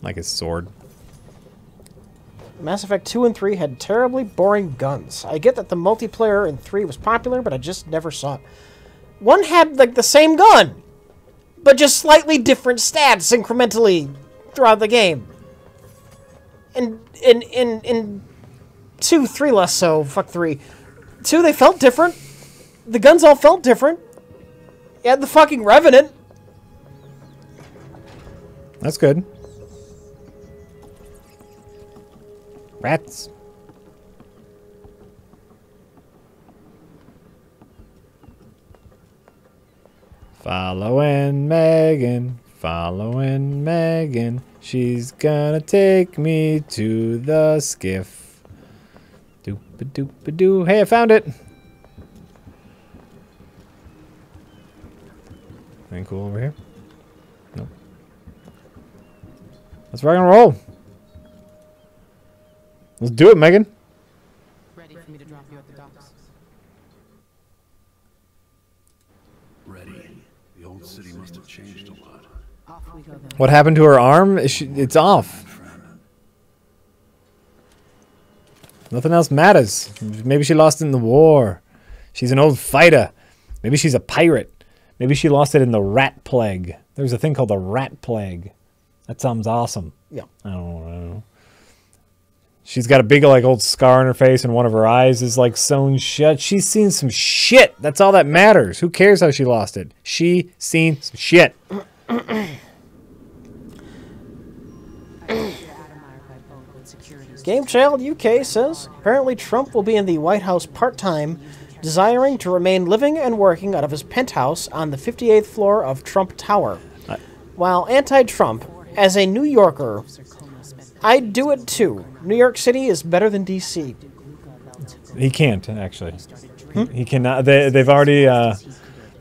Like his sword. Mass Effect 2 and 3 had terribly boring guns. I get that the multiplayer in 3 was popular, but I just never saw it. One had, like, the same gun, but just slightly different stats incrementally throughout the game. And in, in, in 2, 3 less so, fuck 3. 2, they felt different. The guns all felt different. You had the fucking Revenant. That's good. Rats. Following Meagan, following Meagan. She's gonna take me to the skiff. Doop a doop a doo. Hey, I found it. Anything cool over here? Nope. Let's rock and roll. Let's do it, Meagan. Ready for me to drop you at the docks? Ready. The old city must have changed a lot. Off we go then. What happened to her arm? Is she- It's off. Nothing else matters. Maybe she lost in the war. She's an old fighter. Maybe she's a pirate. Maybe she lost it in the rat plague. There's a thing called the rat plague. That sounds awesome. Yeah. I don't know. I don't know. She's got a big like old scar on her face and one of her eyes is like sewn shut. She's seen some shit. That's all that matters. Who cares how she lost it? She seen some shit. Game Child UK says apparently Trump will be in the White House part time, desiring to remain living and working out of his penthouse on the 58th floor of Trump Tower. While anti Trump, as a New Yorker, I'd do it too. New York City is better than DC. He can't actually. He, he cannot. They, they've already. Uh,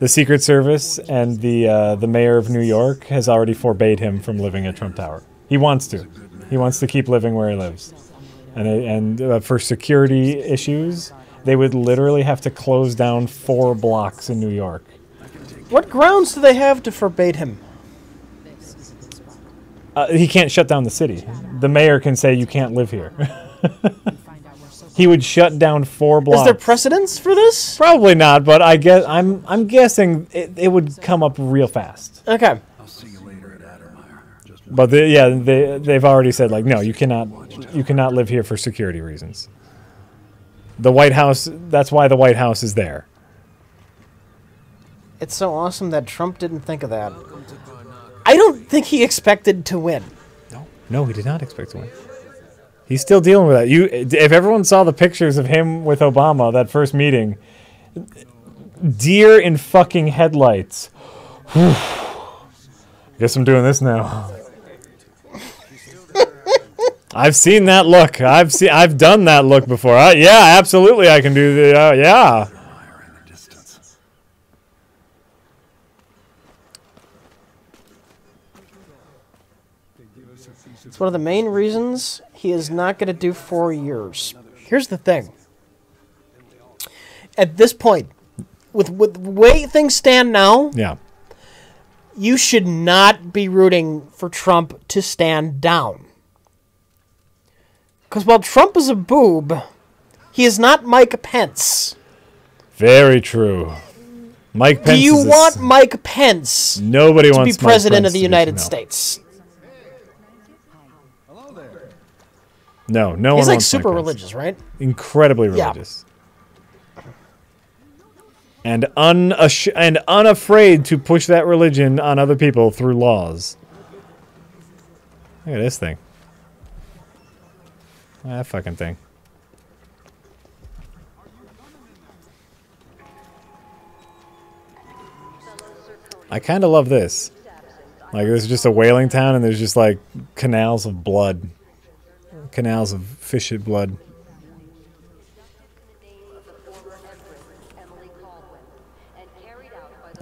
the Secret Service and the uh, the mayor of New York has already forbade him from living at Trump Tower. He wants to. He wants to keep living where he lives, and and uh, for security issues, they would literally have to close down four blocks in New York. What grounds do they have to forbade him? Uh, he can't shut down the city. The mayor can say you can't live here. he would shut down four blocks. Is there precedence for this? Probably not, but I guess I'm I'm guessing it, it would come up real fast. Okay. I'll see you later at Addermire. But they, yeah, they they've already said like no, you cannot you cannot live here for security reasons. The White House. That's why the White House is there. It's so awesome that Trump didn't think of that. I don't think he expected to win. No, no, he did not expect to win. He's still dealing with that. You, if everyone saw the pictures of him with Obama that first meeting, deer in fucking headlights. Guess I'm doing this now. I've seen that look. I've seen. I've done that look before. Uh, yeah, absolutely. I can do the. Uh, yeah. It's one of the main reasons he is not going to do four years. Here's the thing. At this point, with, with the way things stand now, Yeah. you should not be rooting for Trump to stand down. Because while Trump is a boob, he is not Mike Pence. Very true. Mike Pence. Do you want Mike Pence Nobody wants to wants be Mike president Pence of the United no. States? No, no He's like super religious, right? Incredibly Yeah. religious. And unash- and unafraid to push that religion on other people through laws. Look at this thing. That fucking thing. I kind of love this. Like, this is just a whaling town, and there's just like canals of blood, canals of fish blood.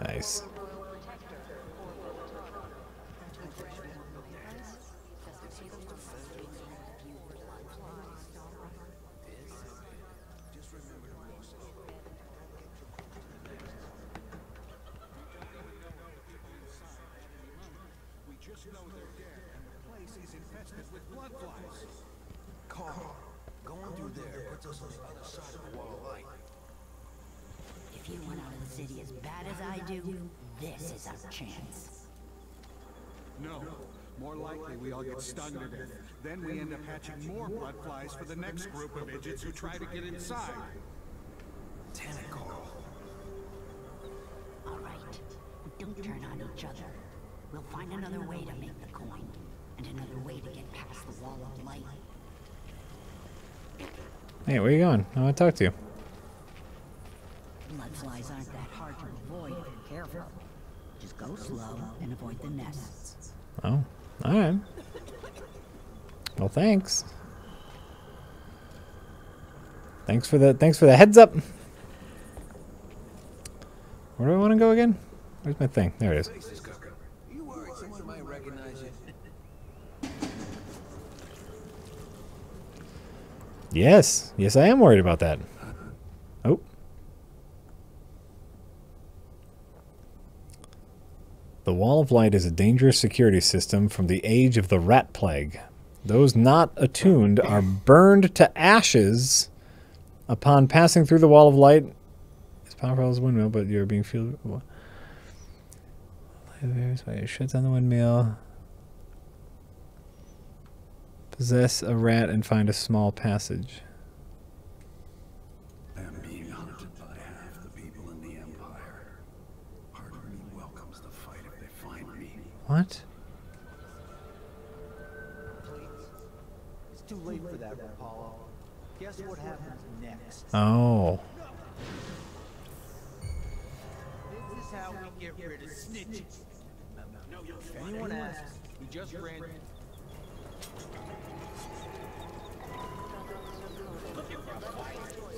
Nice. Carl, going through there puts us on the other side of the wall of light. If you went out of the city as bad as I do, this is our chance. No. More likely we all get stung to death. Then we end up hatching more blood flies for the next group of idiots who try to get inside. Damn it, Carl. All right, don't turn on each other. We'll find another way to make the coin, and another way to get past the wall of light. Hey, where are you going? I want to talk to you. Blood flies aren't that hard to avoid if you're careful. Just go slow and avoid the nests. Oh, all right. Well, thanks. Thanks for the thanks for the heads up. Where do I want to go again? Where's my thing? There it is. Yes, yes, I am worried about that. Oh. The Wall of Light is a dangerous security system from the age of the Rat Plague. Those not attuned are burned to ashes upon passing through the Wall of Light. It's powerful as a windmill, but you're being fueled. It shuts down the windmill. Possess a rat and find a small passage. I'm Guess what happens next? Oh. This is how we get rid of snitches. If anyone asks, we just ran.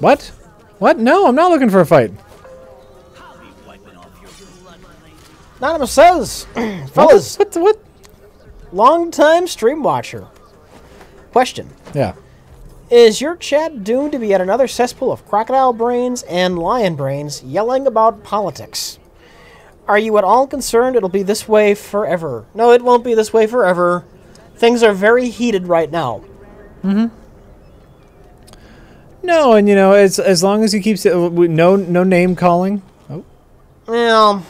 What? What? No, I'm not looking for a fight. Anonymous says, fellas, what, what? Long time stream watcher. Question: Yeah. Is your chat doomed to be at another cesspool of crocodile brains and lion brains yelling about politics? Are you at all concerned it'll be this way forever? No, it won't be this way forever. Things are very heated right now. Mm-hmm. No, and you know, as as long as he keeps it, no no name calling. Oh, Well,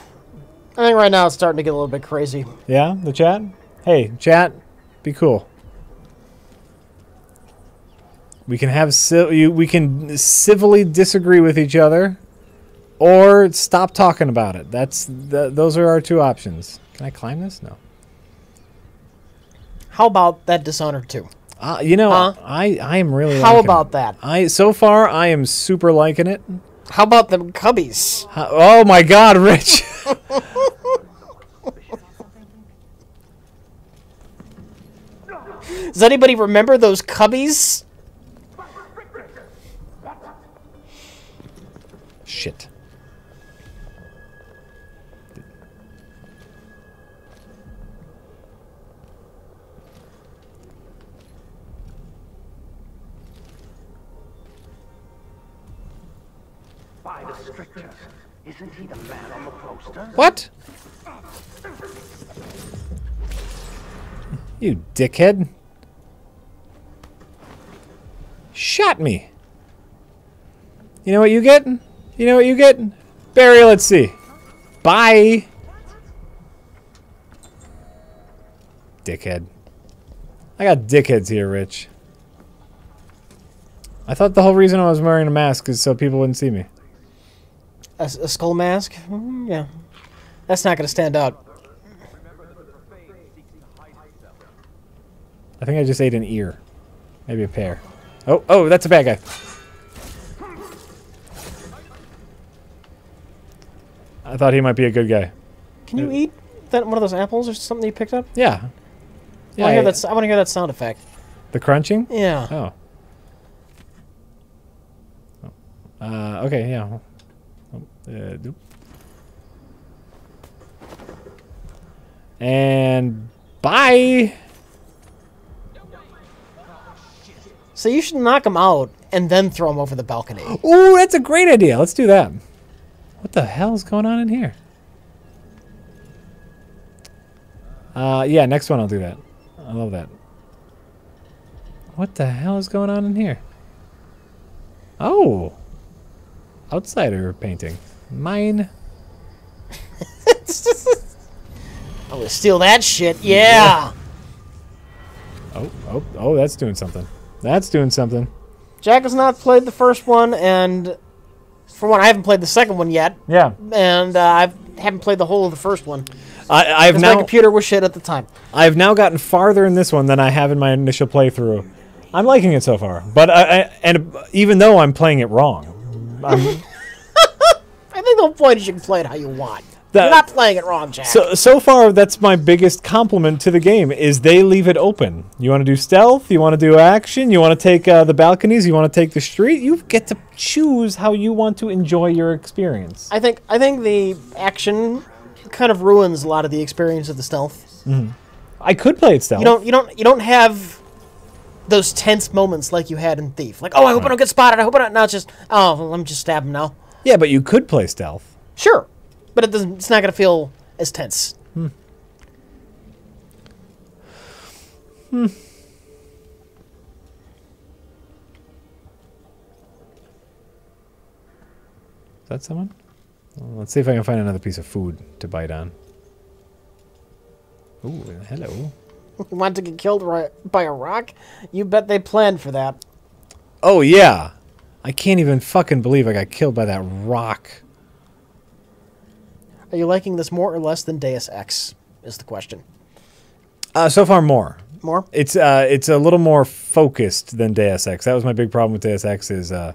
I think right now it's starting to get a little bit crazy. yeah, the chat. Hey, chat, be cool. We can have you, we can civilly disagree with each other, or stop talking about it. That's th- those are our two options. Can I climb this? No. How about that Dishonored 2? Uh, you know, Huh? I I am really. How about it. that? I so far I am super liking it. How about them cubbies? How- oh my God, Rich! Does anybody remember those cubbies? Shit. By the strictures. Isn't he the man on the poster? What? You dickhead. Shot me. You know what you get? You know what you get? Barry, let's see. Bye. Dickhead. I got dickheads here, Rich. I thought the whole reason I was wearing a mask is so people wouldn't see me. A, a skull mask? Mm, yeah. That's not going to stand out. I think I just ate an ear. Maybe a pear. Oh, oh, that's a bad guy. I thought he might be a good guy. Can you eat that one of those apples or something you picked up? Yeah. Yeah, I, I- hear that, I want to hear that sound effect. The crunching? Yeah. Oh. Uh, okay, yeah. Uh. And bye. So you should knock him out and then throw him over the balcony. Ooh, that's a great idea. Let's do that. What the hell is going on in here? Uh, yeah, next one I'll do that. I love that. What the hell is going on in here? Oh. Outsider painting. Mine. I'm gonna steal that shit. Yeah. Oh, oh, oh, that's doing something. That's doing something. Jack has not played the first one, and for one, I haven't played the second one yet. Yeah. And uh, I haven't played the whole of the first one. I, 'Cause now my computer was shit at the time. I've now gotten farther in this one than I have in my initial playthrough. I'm liking it so far, but I, I and even though I'm playing it wrong, I think the whole point is you can play it how you want. That- You're not playing it wrong, Jack. so so far that's my biggest compliment to the game is they leave it open. You want to do stealth, you want to do action, you want to take uh, the balconies, you want to take the street. You get to choose how you want to enjoy your experience. I think I think the action kind of ruins a lot of the experience of the stealth. I could play it stealth. You don't you don't you don't have those tense moments like you had in Thief. Like, oh, I hope I don't get spotted. I hope I don't. Now it's just, oh, well, let me just stab him now. Yeah, but you could play stealth. Sure, but it doesn't. It's not gonna feel as tense. Hmm. Is that someone? Well, let's see if I can find another piece of food to bite on. Ooh, hello. You Want to get killed by a rock? You bet they planned for that. Oh yeah, I can't even fucking believe I got killed by that rock. Are you liking this more or less than Deus Ex? Is the question. Uh, so far, more. More? It's uh, it's a little more focused than Deus Ex. That was my big problem with Deus Ex. Is uh,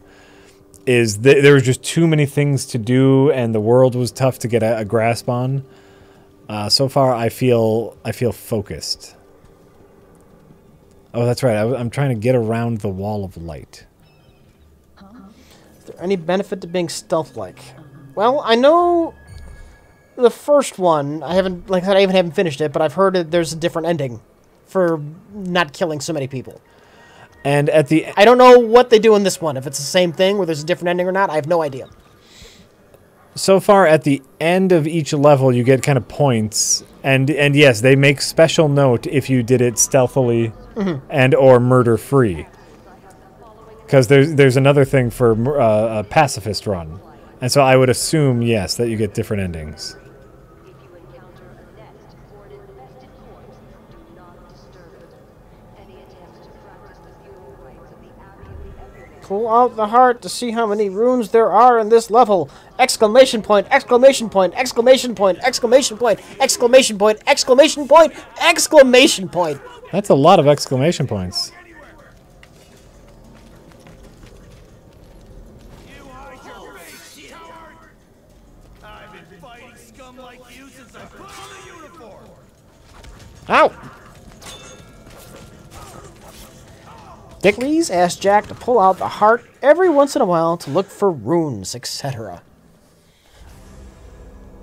is th- there was just too many things to do, and the world was tough to get a, a grasp on. Uh, so far, I feel I feel focused. Oh, that's right. I, am trying to get around the wall of light. Is there any benefit to being stealth-like? Well, I know the first one. I haven't, like I said, I even haven't finished it, but I've heard that there's a different ending for not killing so many people. And at the I don't know what they do in this one. If it's the same thing where there's a different ending or not, I have no idea. so far at the end of each level you get kind of points and and yes they make special note if you did it stealthily Mhm. and or murder free because there's there's another thing for uh, a pacifist run, and so I would assume yes that you get different endings. Pull out the heart to see how many runes there are in this level. Exclamation point, exclamation point, exclamation point, exclamation point, exclamation point, exclamation point, exclamation point. That's a lot of exclamation points. Ow! Lees asked Jack to pull out the heart every once in a while to look for runes, etc.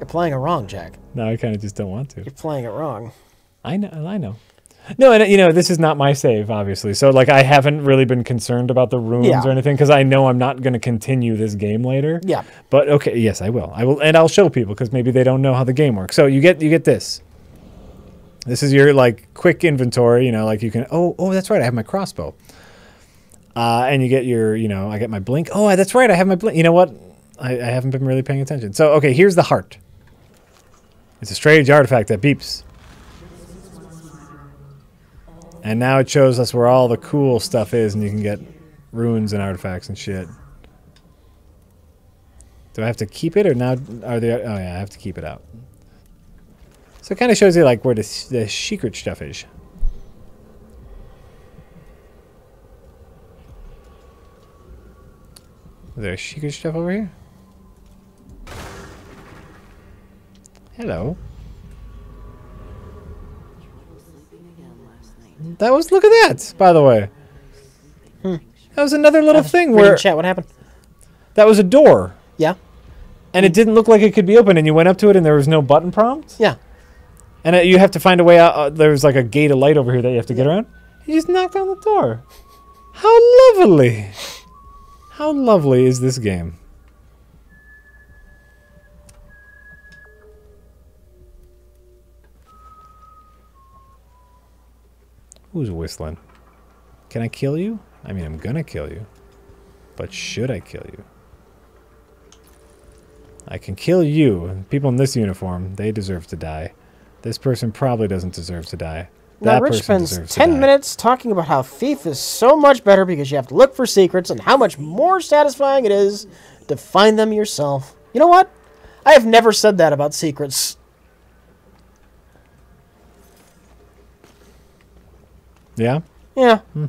You're playing it wrong, Jack. No, I kind of just don't want to. You're playing it wrong. I know. I know. No, and uh, you know this is not my save, obviously. So like, I haven't really been concerned about the runes Yeah. or anything because I know I'm not going to continue this game later. Yeah. But okay, yes, I will. I will, and I'll show people because maybe they don't know how the game works. So you get you get this. This is your like quick inventory. You know, like you can. Oh, oh, that's right. I have my crossbow. Uh, and you get your, you know, I get my blink. Oh, that's right. I have my blink. You know what? I, I haven't been really paying attention. So okay, here's the heart. It's a strange artifact that beeps. And now it shows us where all the cool stuff is, and you can get runes and artifacts and shit. Do I have to keep it, or now are they? Oh yeah, I have to keep it out. So it kind of shows you like where the the secret stuff is. Is there secret stuff over here? Hello. That was look at that, by the way. That was another little thing where chat. What happened? that was a door. Yeah. And it didn't look like it could be open, and you went up to it, and there was no button prompt. Yeah. And uh, you have to find a way out. Uh, there's like a gate of light over here that you have to get around. You just knocked on the door. How lovely! How lovely is this game? Who's whistling? Can I kill you? I mean, I'm gonna kill you. But should I kill you? I can kill you. People in this uniform, they deserve to die. This person probably doesn't deserve to die. Now, Rich spends 10 minutes talking about how Thief is so much better because you have to look for secrets and how much more satisfying it is to find them yourself. You know what? I have never said that about secrets. Yeah? Yeah. Hmm.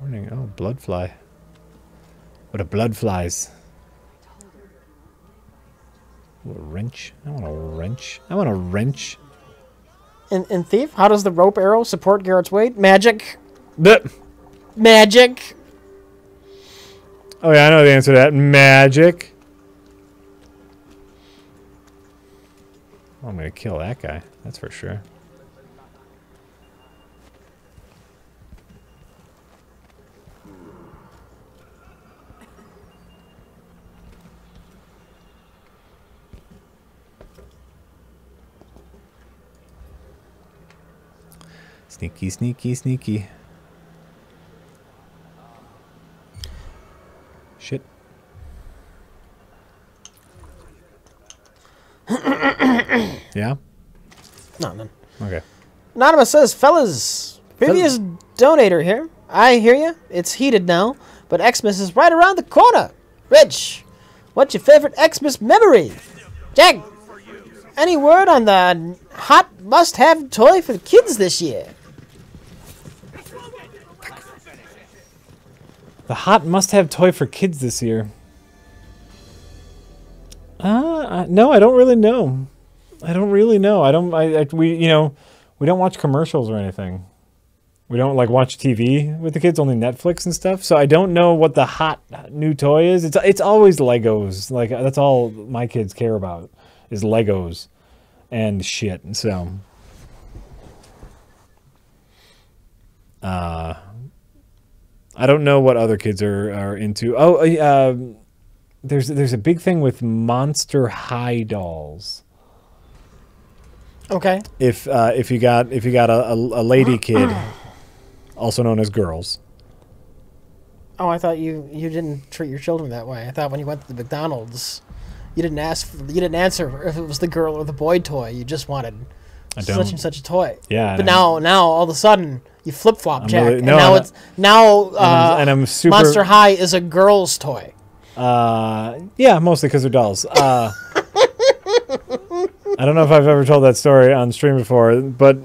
Morning. Oh, blood fly. What a blood flies. Ooh, a wrench. I want a wrench. I want a wrench. In, in Thief, how does the rope arrow support Garrett's weight? Magic. Magic. Oh yeah, I know the answer to that. Magic. Oh, I'm gonna kill that guy. That's for sure. Sneaky, sneaky, sneaky. Shit. yeah? Nothing. Okay. Anonymous says, fellas, previous donator here. I hear you. It's heated now, but Xmas is right around the corner. Rich, what's your favorite Xmas memory? Jack, any word on the hot must-have toy for the kids this year? The hot must-have toy for kids this year. Uh, no, I don't really know. I don't really know. I don't. I, I we you know we don't watch commercials or anything. We don't like watch TV with the kids. Only Netflix and stuff. So I don't know what the hot new toy is. It's it's always Legos. Like that's all my kids care about is Legos and shit. And so. Uh, I don't know what other kids are, are into. Oh, uh, um, there's there's a big thing with Monster High dolls. Okay. If uh, if you got if you got a, a, a lady kid, also known as girls. Oh, I thought you you didn't treat your children that way. I thought when you went to the McDonald's, you didn't ask, for, you didn't answer if it was the girl or the boy toy. You just wanted such and such a toy. Yeah, But now, now all of a sudden you flip flop, Jack, really- and no, now and- it's now and uh, I'm- and I'm super- Monster High is a girl's toy. Uh, yeah, mostly because they're dolls. Uh, I don't know if I've ever told that story on stream before, but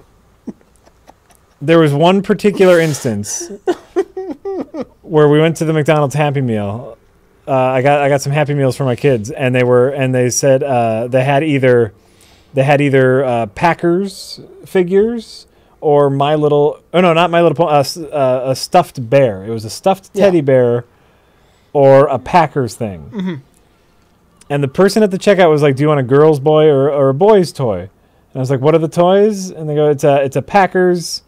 there was one particular instance where we went to the McDonald's Happy Meal. Uh, I got I got some Happy Meals for my kids, and they were and they said uh, they had either they had either uh, Packers figures or My Little oh no not My Little Pony uh, uh, a stuffed bear. It was a stuffed teddy bear or a Packers thing. Mhm. And the person at the checkout was like, "Do you want a girl's boy or, or a boy's toy?" And I was like, "What are the toys?" And they go, "It's a it's a Packers,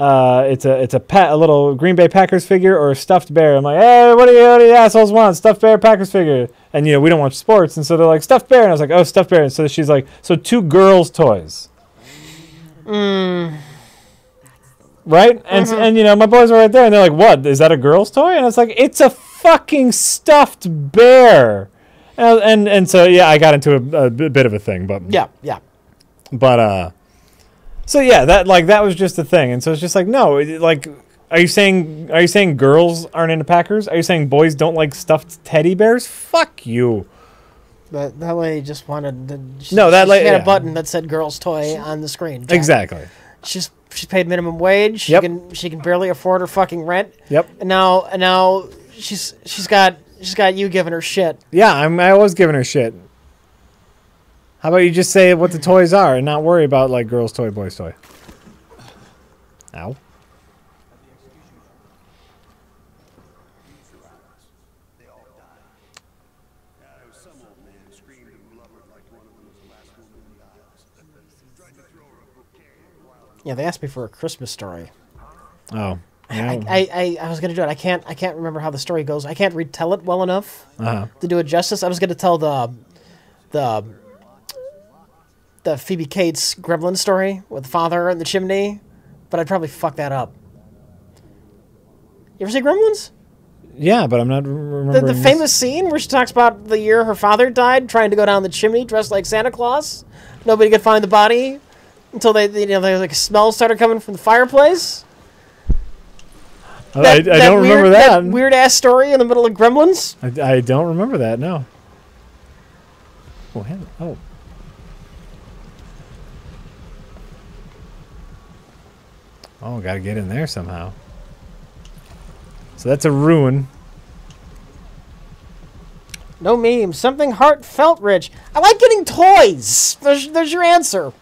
uh, it's a it's a pet a little Green Bay Packers figure or a stuffed bear." I'm like, "Hey, what do you what do you assholes want? Stuffed bear, Packers figure?" And you know we don't watch sports, and so they're like stuffed bear, and I was like, "Oh, stuffed bear." And so she's like, "So two girls' toys." Mm. right? And Mhm. and you know, my boys were right there, and they're like, "What is that? A girl's toy?" And I was like, "It's a fucking stuffed bear." And and, and so yeah, I got into a, a bit of a thing, but Yeah, yeah. but uh, so yeah, that like that was just a thing, and so it's just like no, it- like. Are you saying are you saying girls aren't into Packers? Are you saying boys don't like stuffed teddy bears? Fuck you. That that lady just wanted. To, she, No, that she lady- had yeah. a button that said "girl's toy" on the screen. Jack. Exactly. She's she's paid minimum wage. She Yep. can she can barely afford her fucking rent. Yep. And now and now she's she's got she's got you giving her shit. Yeah, I'm I was giving her shit. How about you just say what the toys are and not worry about like girls' toy, boys' toy? Ow. Yeah, they asked me for a Christmas story. Oh. I, I, I, I was gonna do it. I can't I can't remember how the story goes. I can't retell it well enough Uh-huh. to do it justice. I was gonna tell the the the Phoebe Cates Gremlin story with the father in the chimney, but I'd probably fuck that up. You ever see Gremlins? Yeah, but I'm not The, remembering. the this. famous scene where she talks about the year her father died, trying to go down the chimney dressed like Santa Claus. Nobody could find the body until they, you know, there like a smell started coming from the fireplace. Oh, I, I, I don't remember weird, that. weird ass story in the middle of Gremlins. I, I don't remember that. No. Oh, hell, oh. Oh, gotta get in there somehow. So that's a rune. No meme. Something heartfelt rich. I like getting toys. There's, there's your answer.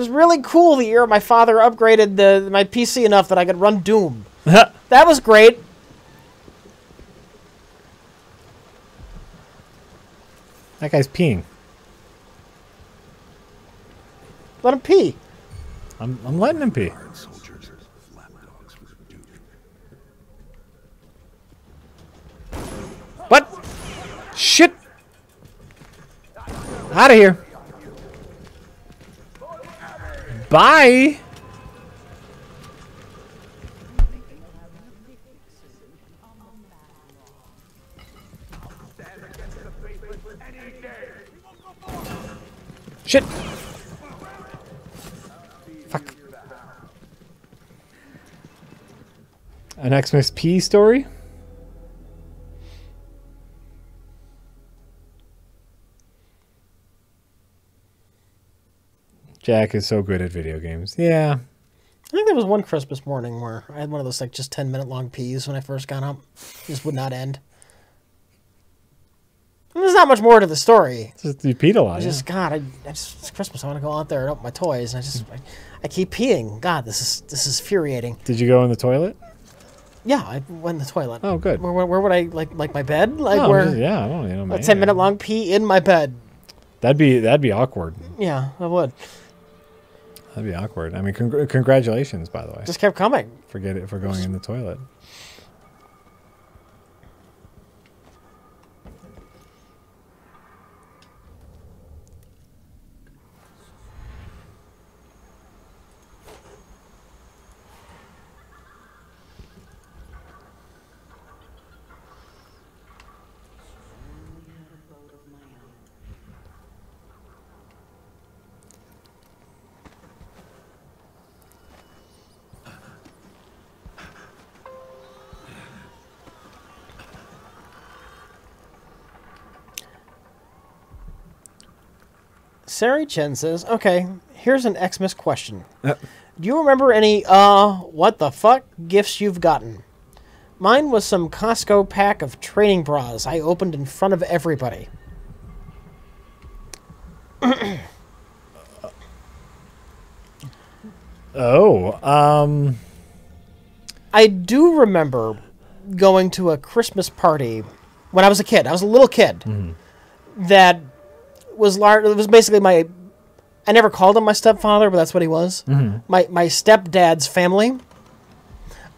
Was really cool the year my father upgraded the my PC enough that I could run Doom. that was great. That guy's peeing. Let him pee. I'm, I'm letting him pee. What? Shit! Out of here. Bye. Shit. Fuck. An Xmas P story? Jack is so good at video games. Yeah. I think there was one Christmas morning where I had one of those like just ten minute long peas when I first got up. Just would not end. And there's not much more to the story. Just, you peed a lot. I just God, I, I just it's Christmas. I want to go out there and open my toys, and I just I, I keep peeing. God, this is this is infuriating. Did you go in the toilet? Yeah, I went in the toilet. Oh, good. Where, where, where would I like like my bed? Like Oh, I'm where? just- yeah, I don't you know. a ten minute long pee in my bed. That'd be that'd be awkward. Yeah, I would. That'd be awkward. I mean, congr- congratulations, by the way. Just kept coming. Forget it for going in the toilet. Sari Chen says, okay, here's an Xmas question. Uh. Do you remember any, uh, what the fuck gifts you've gotten? Mine was some Costco pack of training bras I opened in front of everybody. Oh, um, I do remember going to a Christmas party when I was a kid. I was a little kid that was large. It was basically my. I never called him my stepfather, but that's what he was. Mhm. My my stepdad's family.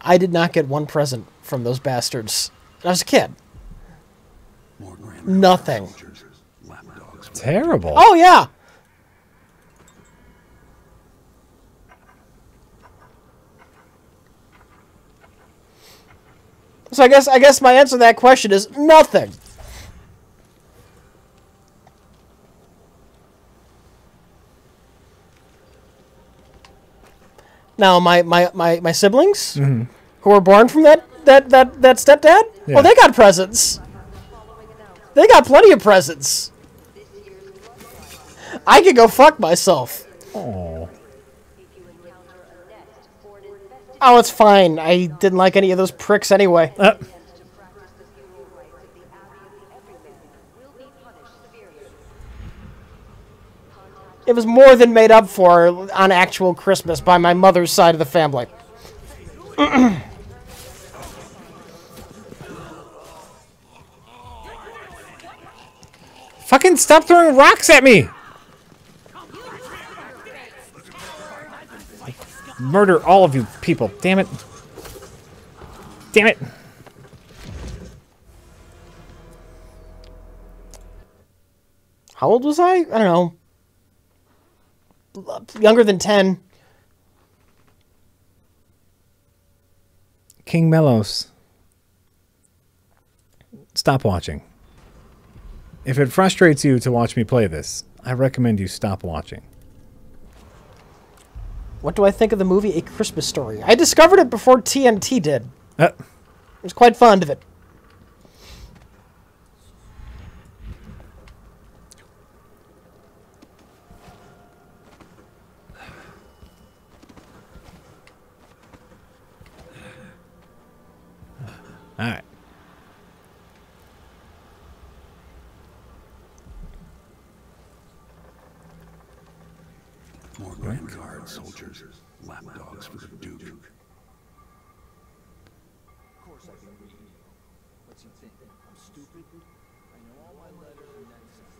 I did not get one present from those bastards. And I was a kid. Nothing. terrible. Oh yeah. So I guess I guess my answer to that question is nothing. Now my my, my, my siblings Mhm. who were born from that that that, that stepdad, Yeah. well they got presents. They got plenty of presents. I could go fuck myself. Oh. Oh, it's fine. I didn't like any of those pricks anyway. Uh. It was more than made up for on actual Christmas by my mother's side of the family. Fucking stop throwing rocks at me! Murder all of you people. Damn it. Damn it. How old was I? I don't know. Younger than 10. King Melos. Stop watching. If it frustrates you to watch me play this, I recommend you stop watching. What do I think of the movie A Christmas Story? I discovered it before TNT did. Uh. I was quite fond of it. All right. More Grand Guard soldiers, lapdogs for the Duke. Of course I can read. What's he think? I'm stupid? I know all my letters and then some.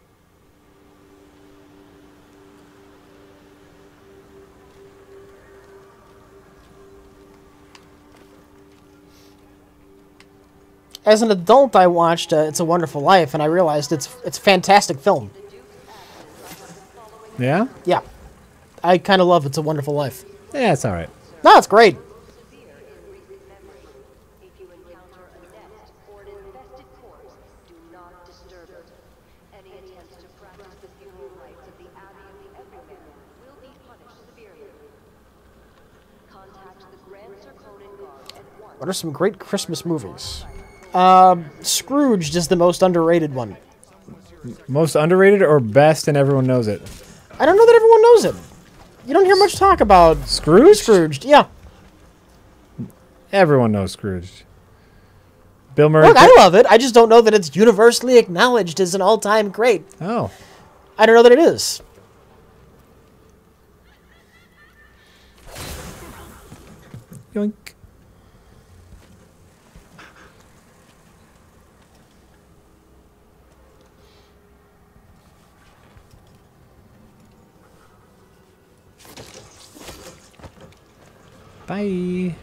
As an adult, I watched uh, It's a Wonderful Life, and I realized it's it's a fantastic film. Yeah? Yeah, I kind of love It's a Wonderful Life. Yeah, it's all right. No, it's great. What are some great Christmas movies? Um, Scrooged is the most underrated one. Most underrated or best and everyone knows it? I don't know that everyone knows it. You don't hear much talk about Scrooge? Scrooged, yeah. Everyone knows Scrooge. Bill Murray. Look, I love it. I just don't know that it's universally acknowledged as an all-time great. Oh. I don't know that it is. Yoink. Bye.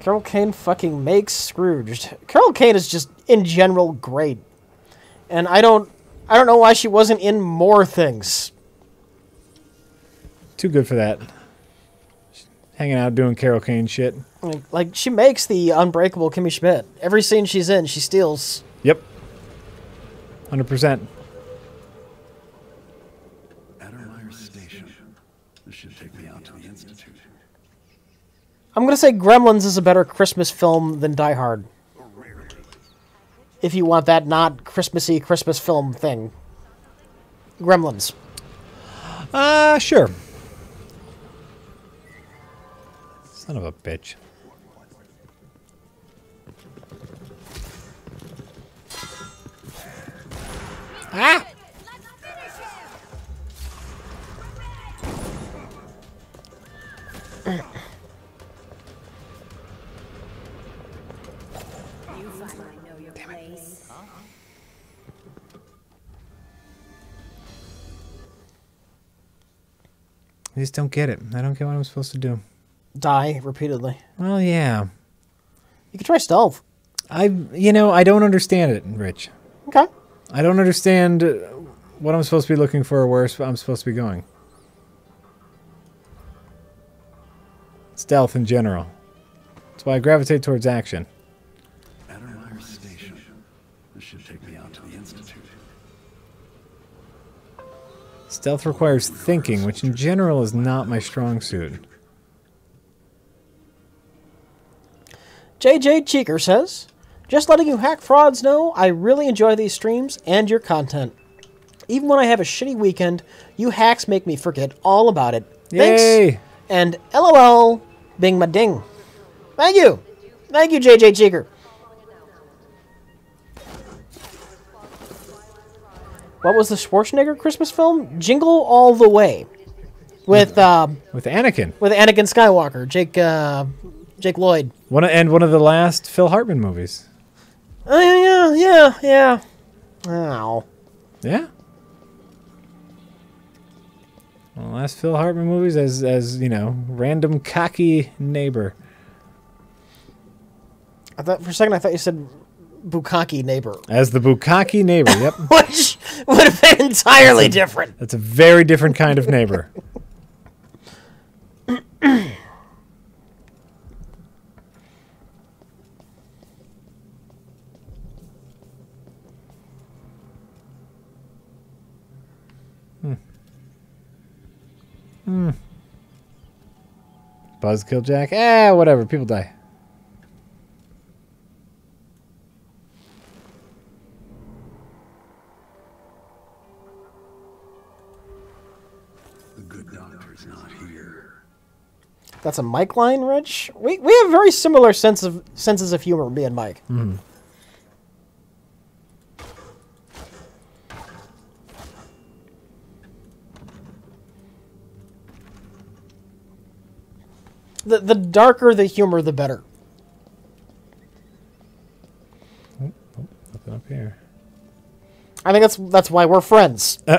Carol Kane fucking makes Scrooged. Carol Kane is just in general great. And I don't I don't know why she wasn't in more things. Too good for that. Hanging out doing Carol Kane shit. Like, like she makes the unbreakable Kimmy Schmidt. Every scene she's in, she steals. Yep. 100%. Addermire Station. This should take me out to the Institute. I'm gonna say Gremlins is a better Christmas film than Die Hard. If you want that not Christmassy Christmas film thing. Gremlins. Uh, sure. Son of a bitch. Ah! Just don't get it. I don't get what I'm supposed to do. Die repeatedly. Well, yeah. You could try stealth. I, you know, I don't understand it, Rich. Okay. I don't understand uh, what I'm supposed to be looking for or where I'm supposed to be going. Stealth in general. That's why I gravitate towards action. Addermire Station. This should take me out to the Institute. Stealth requires thinking, which in general is not my strong suit. JJ Cheeker says, Just letting you hack frauds know, I really enjoy these streams and your content. Even when I have a shitty weekend, you hacks make me forget all about it. Yay! Thanks. And LOL, bing my ding. Thank you. Thank you, JJ Cheeker. What was the Schwarzenegger Christmas film? Jingle All the Way. With uh, With Anakin. with Anakin Skywalker, Jake uh, Jake Lloyd. One of, and one of the last Phil Hartman movies. Oh yeah, yeah, yeah. Ow. Yeah. One of the last Phil Hartman movies as as you know, random cocky neighbor. I thought for a second I thought you said Bukaki neighbor, As the Bukaki neighbor. Yep. which would have been entirely different. That's a very different kind of neighbor. Hmm. Hmm. Buzzkill Jack? Eh, whatever. People die. That's a Mike line, Rich. We we have very similar sense of senses of humor, me and Mike. Hmm. The the darker the humor, the better. Nothing up here. I think that's that's why we're friends. Uh,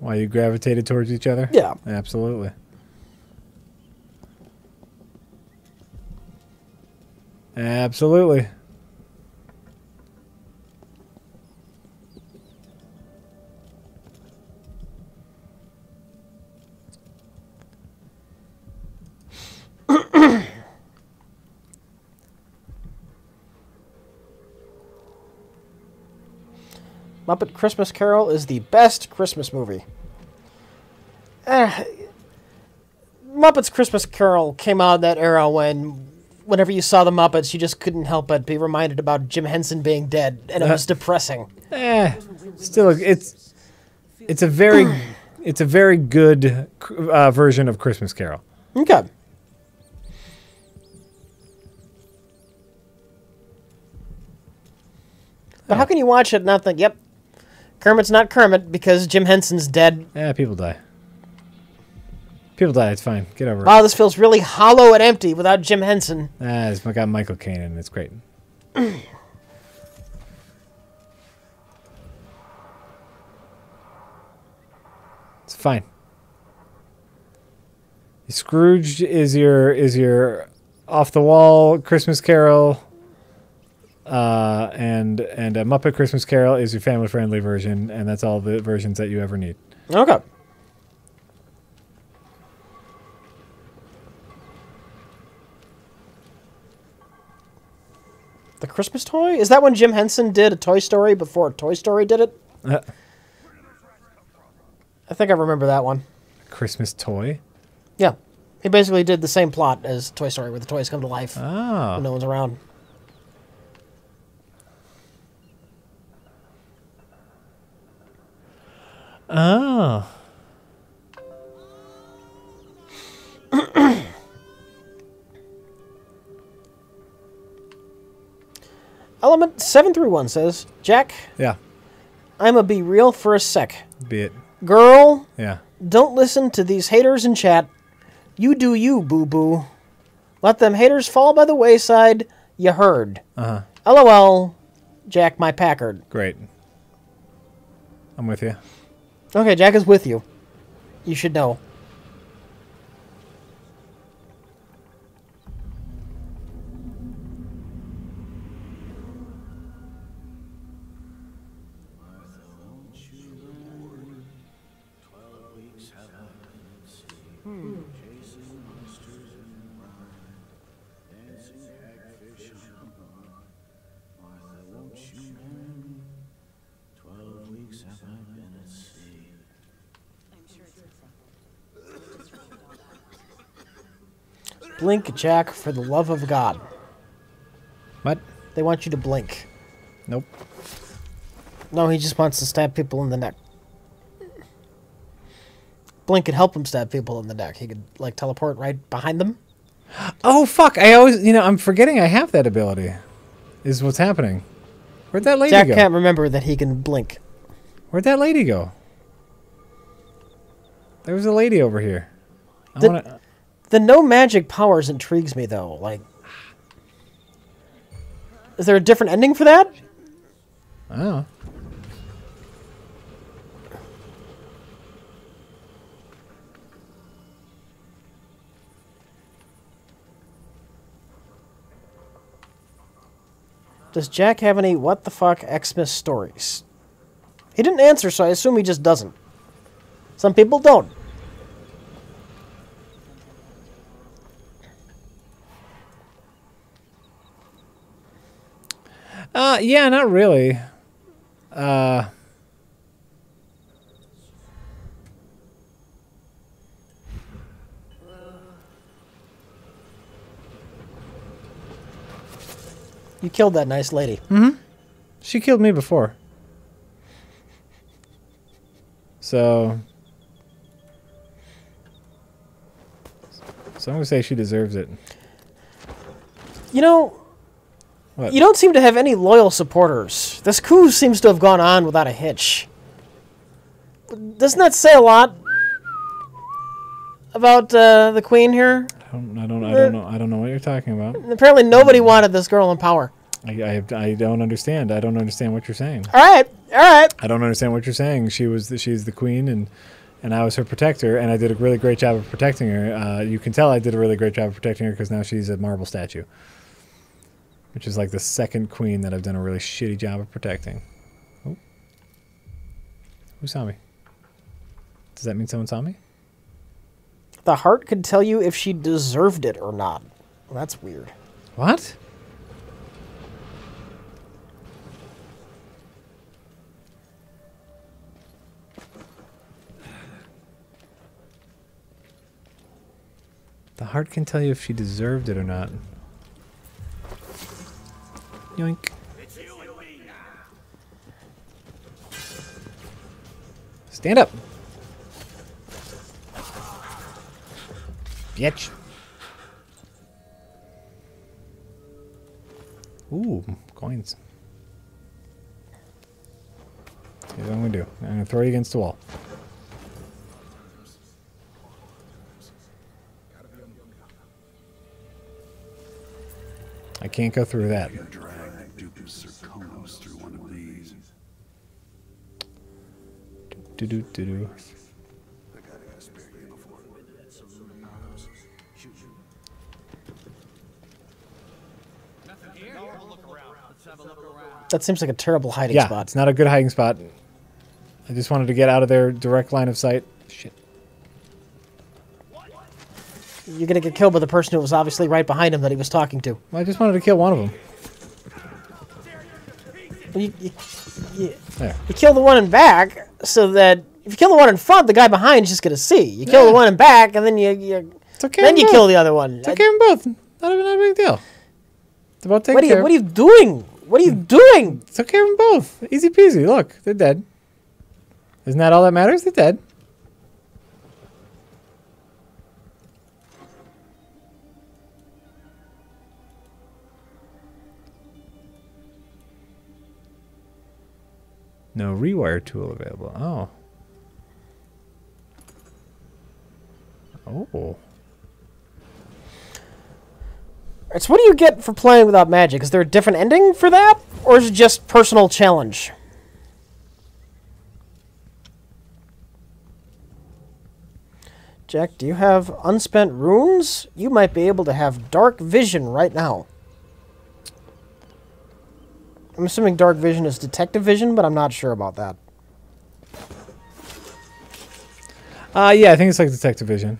why you gravitated towards each other? Yeah. Absolutely. Absolutely. Muppet Christmas Carol is the best Christmas movie. Eh, Muppets Christmas Carol came out in that era when, whenever you saw the Muppets, you just couldn't help but be reminded about Jim Henson being dead, and it Uh, was depressing. Eh, still, it's it's a very it's a very good uh, version of Christmas Carol. Okay. But how can you watch it and not think, yep, Kermit's not Kermit because Jim Henson's dead? Yeah, people die. People die. It's fine. Get over it. Wow, this feels really hollow and empty without Jim Henson. Ah, it's got Michael Caine in it. It's great. It's fine. Scrooge is your is your off the wall Christmas Carol, uh, and and a Muppet Christmas Carol is your family friendly version, and that's all the versions that you ever need. Okay. The Christmas toy? Is that when Jim Henson did a Toy Story before Toy Story did it? Uh, I think I remember that one. Christmas toy? Yeah. He basically did the same plot as Toy Story where the toys come to life oh. when no one's around. Oh. Element 731 says, Jack, Yeah. I'ma be real for a sec. Be it. Girl, Yeah. don't listen to these haters in chat. You do you, boo boo. Let them haters fall by the wayside. You heard. Uh huh. LOL, Jack my Packard. Great. I'm with you. Okay, Jack is with you. You should know. Blink, Jack, for the love of God. What? They want you to blink. Nope. No, he just wants to stab people in the neck. Blink could help him stab people in the neck. He could, like, teleport right behind them. Oh fuck! I always, you know, I'm forgetting I have that ability. Is what's happening. Where'd that lady Jack go? Jack can't remember that he can blink. Where'd that lady go? There was a lady over here. I The, wanna, the no magic powers intrigues me, though. Like, is there a different ending for that? I don't know. Does Jack have any what the fuck Xmas stories? He didn't answer, so I assume he just doesn't. Some people don't. Uh, yeah, not really. Uh, You killed that nice lady. mm-hmm. She killed me before. So, so I'm gonna say she deserves it. You know, What? you don't seem to have any loyal supporters. This coup seems to have gone on without a hitch. Doesn't that say a lot about uh, the queen here? I don't, I don't, I don't know, I don't know what you're talking about. Apparently, nobody wanted this girl in power. I, I, I don't understand. I don't understand what you're saying. All right, all right. I don't understand what you're saying. She was the, she's the queen, and and I was her protector, and I did a really great job of protecting her. Uh, you can tell I did a really great job of protecting her because now she's a marble statue, which is like the second queen that I've done a really shitty job of protecting. Oh, who saw me? Does that mean someone saw me? The heart could tell you if she deserved it or not. Well, that's weird. What? The heart can tell you if she deserved it or not. Yoink. Stand up. Bitch. Ooh, coins. Here's what I'm gonna do. I'm gonna throw you against the wall. I can't go through that. Drag Duke's Serkonos through one of these. Do do do do. That seems like a terrible hiding Yeah, spot. it's not a good hiding spot. I just wanted to get out of their direct line of sight. Shit. You're gonna get killed by the person who was obviously right behind him that he was talking to. Well, I just wanted to kill one of them. You, you, you, There. you kill the one in back so that if you kill the one in front, the guy behind is just gonna see. You kill the one in back, and then you, you okay then you both. kill the other one. Took care of them both. Not a, not a big deal. It's about taking What are you care. What are you doing? What are you mm. doing? Took care of them both. Easy peasy. Look, they're dead. Isn't that all that matters? They're dead. No rewire tool available. Oh. Oh. So what do you get for playing without magic? Is there a different ending for that? Or is it just personal challenge? Jack, do you have unspent runes? You might be able to have dark vision right now. I'm assuming dark vision is detective vision, but I'm not sure about that. Uh, yeah, I think it's like detective vision.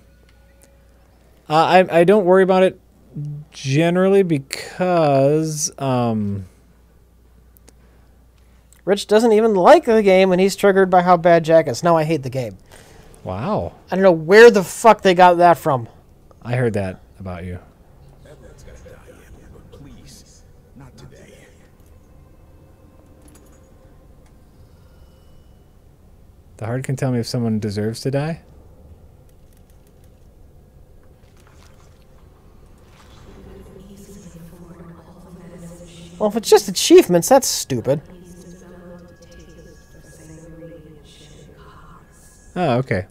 Uh, I I don't worry about it generally because um Rich doesn't even like the game, and he's triggered by how bad Jack is. Now I hate the game. wow, I don't know where the fuck they got that from. I heard that about you. Everyone's gotta die yet, but please, not today. The heart can tell me if someone deserves to die. Well, if it's just achievements, that's stupid. Oh, okay.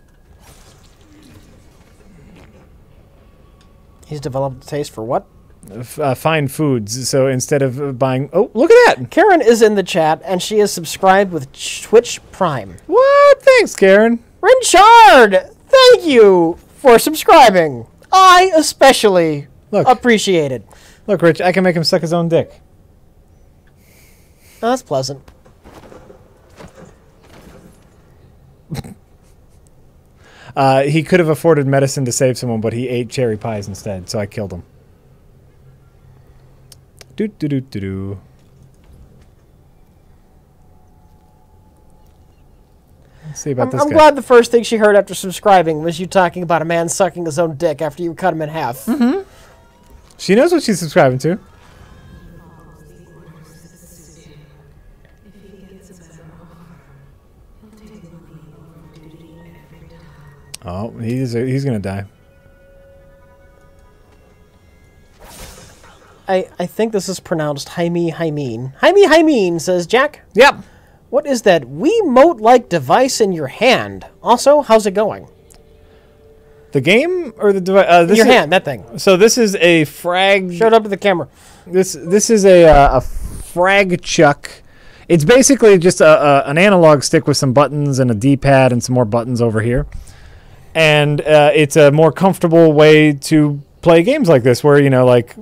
He's developed a taste for what? Uh, fine foods. So instead of buying, oh, look at that! Karen is in the chat, and she is subscribed with Twitch Prime. What? Thanks, Karen. Richard, thank you for subscribing. I especially Look. appreciate it. Look, Rich, I can make him suck his own dick. Oh, that's pleasant. Uh, he could have afforded medicine to save someone, but he ate cherry pies instead, so I killed him. Do do do do do. Let's see about I'm, this I'm guy. glad the first thing she heard after subscribing was you talking about a man sucking his own dick after you cut him in half. Mm-hmm. She knows what she's subscribing to. Oh, he's he's gonna die. I, I think this is pronounced Jaime Jaimeen. Jaime Jaimeen says, Jack. Yep. What is that Wiimote like device in your hand? Also, how's it going? The game or the device? Uh, this your is- hand, that thing. So this is a frag. Showed up to the camera. This this is a uh, a frag chuck. It's basically just a, a an analog stick with some buttons and a D-pad and some more buttons over here, and uh, it's a more comfortable way to play games like this, where you know, like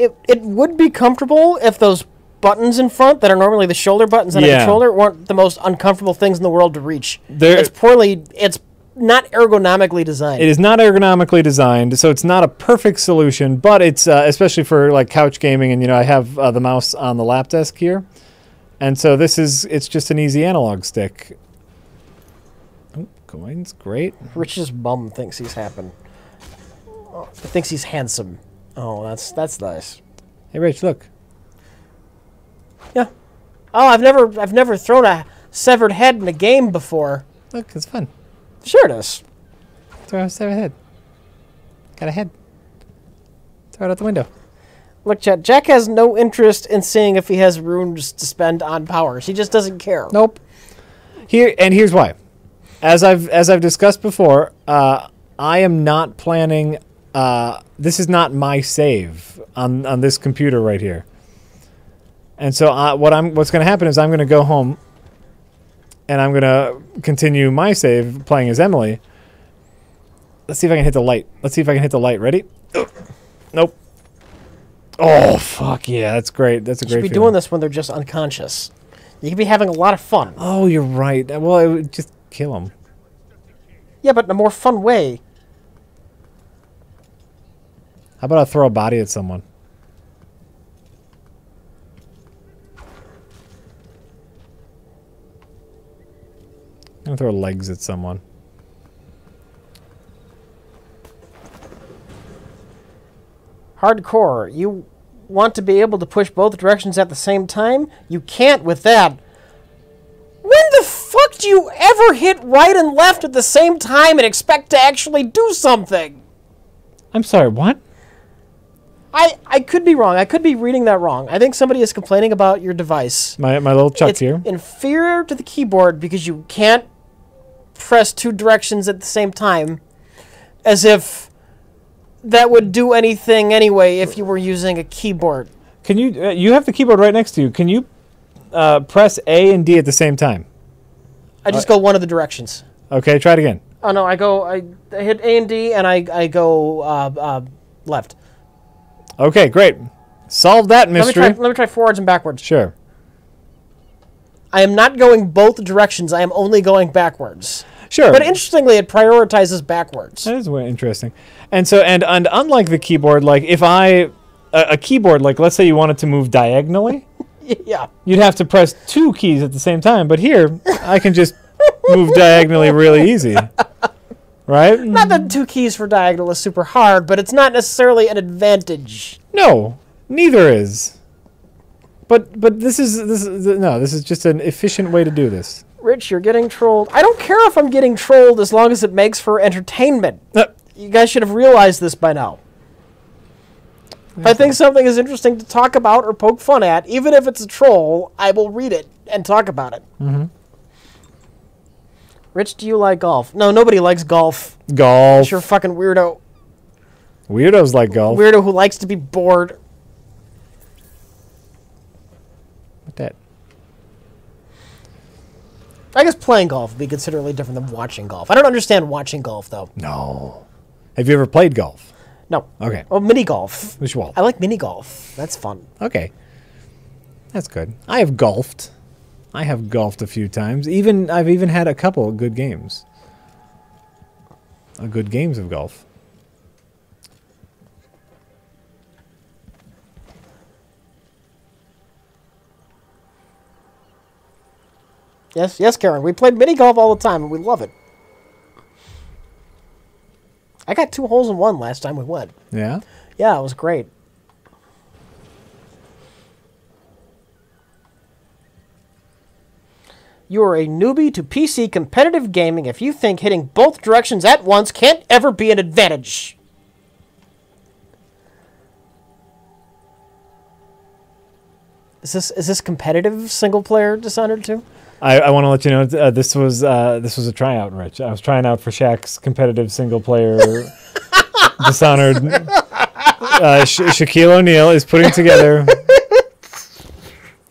It, it would be comfortable if those buttons in front that are normally the shoulder buttons on a controller weren't the most uncomfortable things in the world to reach. They're- it's poorly, it's not ergonomically designed. it is not ergonomically designed, so it's not a perfect solution. But it's uh, especially for like couch gaming, and you know, I have uh, the mouse on the lap desk here, and so this is it's just an easy analog stick. Oh, coins, great. Rich's bum thinks he's happen. Oh, thinks he's handsome. Oh, that's that's nice. Hey, Rich, look. Yeah. Oh, I've never I've never thrown a severed head in a game before. Look, it's fun. Sure it is. Throw a severed head. Got a head. Throw it out the window. Look, Jack, Jack has no interest in seeing if he has runes to spend on powers. He just doesn't care. Nope. Here and here's why. As I've as I've discussed before, uh, I am not planning. Uh, this is not my save on on this computer right here. And so uh, what I'm what's going to happen is I'm going to go home, and I'm going to continue my save playing as Emily. Let's see if I can hit the light. Let's see if I can hit the light. Ready? Nope. Oh fuck yeah, that's great. That's a You great. should be feeling. doing this when they're just unconscious. You could be having a lot of fun. Oh, you're right. Well, it would just kill them. Yeah, but in a more fun way. How about I throw a body at someone? I'm gonna throw legs at someone. Hardcore. You want to be able to push both directions at the same time? You can't with that. When the fuck do you ever hit right and left at the same time and expect to actually do something? I'm sorry, what? I, I could be wrong. I could be reading that wrong. I think somebody is complaining about your device. My my little Chuck it's here. inferior to the keyboard because you can't press two directions at the same time, as if that would do anything anyway if you were using a keyboard. Can you? Uh, you have the keyboard right next to you. Can you uh, press A and D at the same time? I just go one of the directions. Okay, try it again. Oh no, I go I, I hit A and D and I I go uh, uh, left. Okay, great. Solve that Let me mystery. try let me try forwards and backwards. Sure. I am not going both directions. I am only going backwards. Sure. But interestingly, it prioritizes backwards. That is interesting. And so, and and unlike the keyboard, like if I a, a keyboard, like let's say you wanted to move diagonally, yeah. you'd have to press two keys at the same time. But here, I can just move diagonally really easy, right? Not that two keys for diagonal is super hard, but it's not necessarily an advantage. No, neither is. But but this is this is no, this is just an efficient way to do this. Rich, you're getting trolled. I don't care if I'm getting trolled as long as it makes for entertainment. you guys should have realized this by now. If I think something is interesting to talk about or poke fun at, even if it's a troll, I will read it and talk about it. Mm-hmm. Rich, do you like golf? No, nobody likes golf. Golf. You're a fucking weirdo. Weirdos like golf. Weirdo who likes to be bored. What that? I guess playing golf would be considerably different than watching golf. I don't understand watching golf though. No. Have you ever played golf? No. Okay. Oh, mini golf. Which one? I like mini golf. That's fun. Okay. That's good. I have golfed. I have golfed a few times. Even I've even had a couple of good games. A good games of golf. Yes, yes, Karen. We played mini golf all the time and we love it. I got two holes in one last time we went. Yeah. Yeah, it was great. You are a newbie to PC competitive gaming if you think hitting both directions at once can't ever be an advantage. Is this is this competitive single player Dishonored 2? I, I want to let you know uh, this was uh, this was a tryout, Rich. I was trying out for Shaq's competitive single player Dishonored. Uh, Sha- Shaquille O'Neal is putting together.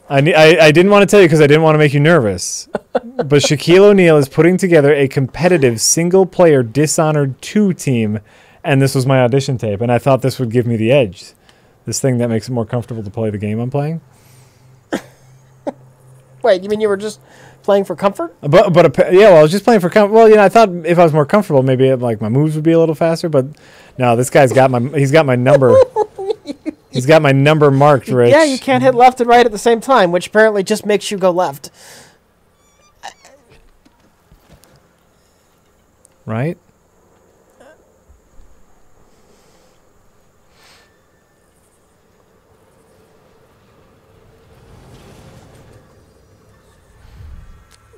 I, I I didn't want to tell you because I didn't want to make you nervous, but Shaquille O'Neal is putting together a competitive single player Dishonored two team, and this was my audition tape, and I thought this would give me the edge. This thing that makes it more comfortable to play the game I'm playing. Wait, you mean you were just playing for comfort? But but yeah, well, I was just playing for comfort. well, you know, I thought if I was more comfortable, maybe like my moves would be a little faster. But no, this guy's got my he's got my number. he's got my number marked, Rich. Yeah, you can't hit left and right at the same time, which apparently just makes you go left. right.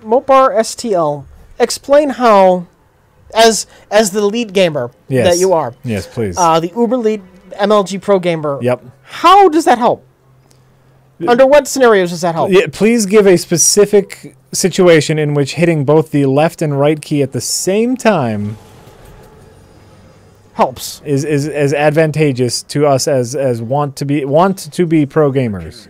Mopar STL, explain how, as as the lead gamer Yes. that you are, Yes, please. uh, the Uber lead MLG Pro gamer. Yep. How does that help? Under what scenarios does that help? Yeah, please give a specific situation in which hitting both the left and right key at the same time helps. Is is as advantageous to us as as want to be want to be pro gamers.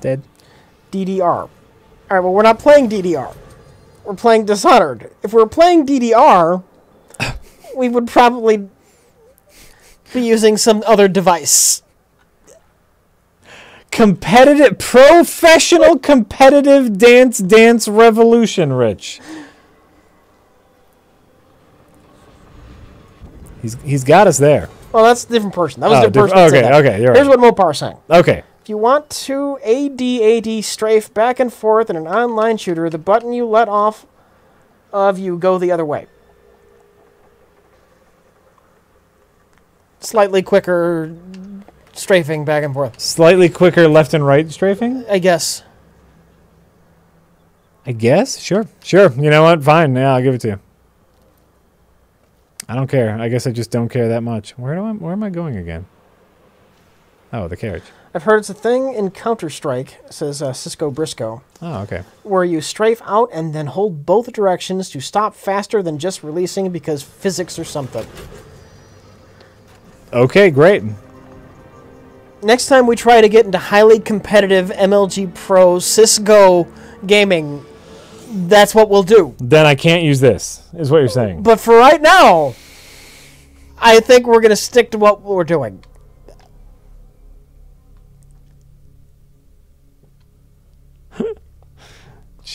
Dead. DDR. All right, well, we're not playing DDR. We're playing Dishonored. If we were playing DDR, we would probably be using some other device. Competitive, professional, competitive dance, dance revolution, Rich. He's he's got us there. Well, that's a different person. That was Oh, a different diff- person. okay, okay, you're Here's right. what Mopar's saying. Okay. If you want to AD-AD strafe back and forth in an online shooter, the button you let off of you go the other way. Slightly quicker strafing back and forth. Slightly quicker left and right strafing? I guess. I guess. Sure. Sure. You know what? Fine. Yeah, I'll give it to you. I don't care. I guess I just don't care that much. Where do I where am I going again? Oh, the carriage. I've heard it's a thing in Counter Strike, says uh, Cisco Briscoe, Oh, okay. where you strafe out and then hold both directions to stop faster than just releasing because physics or something. Okay, great. Next time we try to get into highly competitive MLG Pro Cisco gaming, that's what we'll do. Then I can't use this. Is what you're saying? But for right now, I think we're going to stick to what we're doing.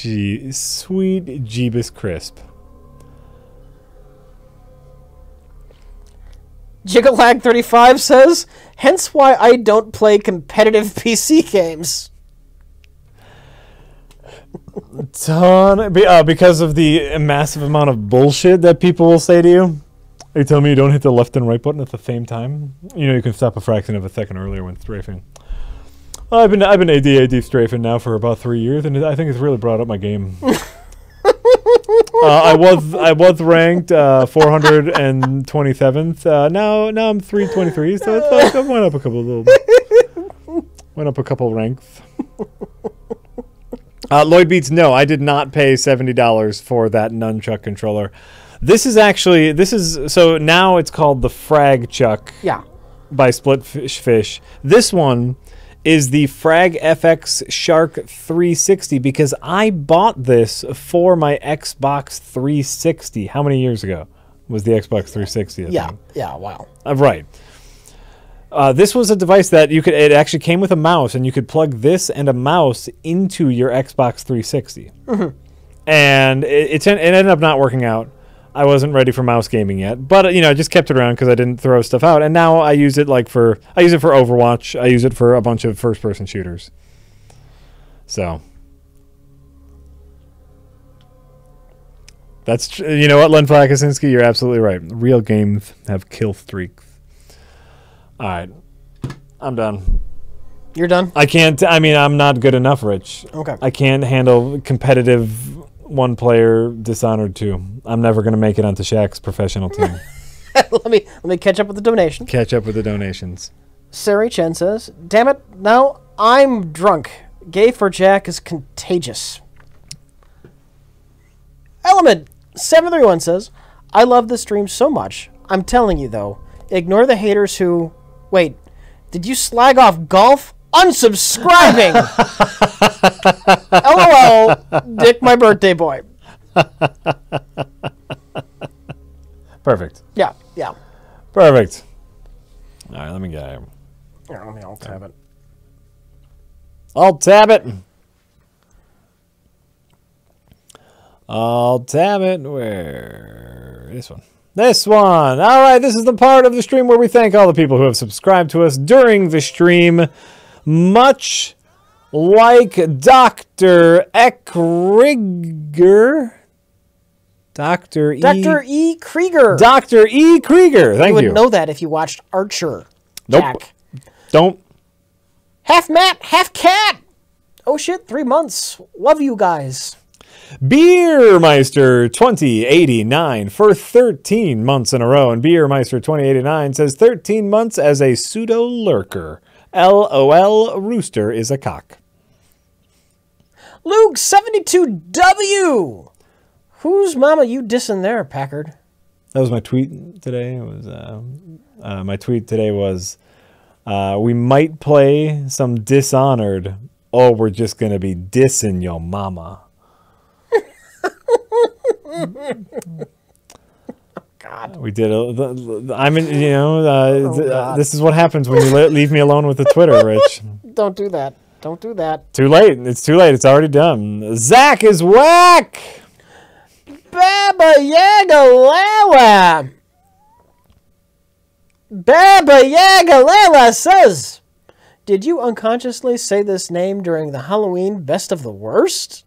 Gee, sweet Jeebus crisp. Jigalag35 says, hence why I don't play competitive PC games. Ton, uh, because of the massive amount of bullshit that people will say to you. They tell me you don't hit the left and right button at the same time. You know, you can stop a fraction of a second earlier when strafing. Well, I've been I've been AD strafing now for about three years, and I think it's really brought up my game. uh, I was I was ranked uh, 427th. Uh, now now I'm 323, so it's like I went up a couple little went up a couple ranks. Uh, Lloyd Beats, no, I did not pay seventy dollars for that nunchuck controller. This is actually this is so now it's called the Frag Chuck. Yeah. By Split Fish. This one is the Frag FX Shark 360 because I bought this for my Xbox 360. How many years ago was the Xbox 360? I Yeah, think? yeah, wow. Uh, right. Uh, this was a device that you could. It actually came with a mouse, and you could plug this and a mouse into your Xbox 360. Mhm. And it, it, it ended up not working out. I wasn't ready for mouse gaming yet, but you know, I just kept it around because I didn't throw stuff out. And now I use it like for. I use it for Overwatch. I use it for a bunch of first-person shooters. So. That's tr- you know what, Len Flakasinski, you're absolutely right. Real games have kill streaks. All right, I'm done. You're done. I can't. I mean, I'm not good enough, Rich. Okay. I can't handle competitive one-player Dishonored 2. I'm never gonna make it onto Shaq's professional team. let me let me catch up with the donation. Catch up with the donations. Sari Chen says, "Damn it! Now I'm drunk. Gay for Jack is contagious." Element seven three one says, "I love this stream so much. I'm telling you though, ignore the haters who. Wait, did you slag off golf? Unsubscribing. LOL, Dick, my birthday boy. Perfect. Yeah, yeah. Perfect. All right, let me get it. Yeah, let me all tab it. I'll tab it. I'll tab it. Where? This one. This one. All right, this is the part of the stream where we thank all the people who have subscribed to us during the stream. Much like Dr. Ekrigger. Dr. E. Dr. E. Krieger. Dr. E. Krieger. Thank you would you. know that if you watched Archer. Nope. Jack. Don't. Half Matt, half cat. Oh shit, three months. Love you guys. Beermeister 2089 for 13 months in a row. And Beermeister 2089 says 13 months as a pseudo lurker. LOL Rooster is a cock. Luke 72W. Whose mama you dissing there, Packard? That was my tweet today. It was uh, uh, my tweet today was uh, we might play some Dishonored or we're just gonna be dissing your mama. God. We did. A, I'm in. You know, uh, Oh, th- uh, this is what happens when you leave me alone with the Twitter, Rich. Don't do that. Don't do that. Too late. It's too late. It's already done. Zach is whack. Baba Yaga Lewa. Baba Yaga Lela says, Did you unconsciously say this name during the Halloween Best of the Worst?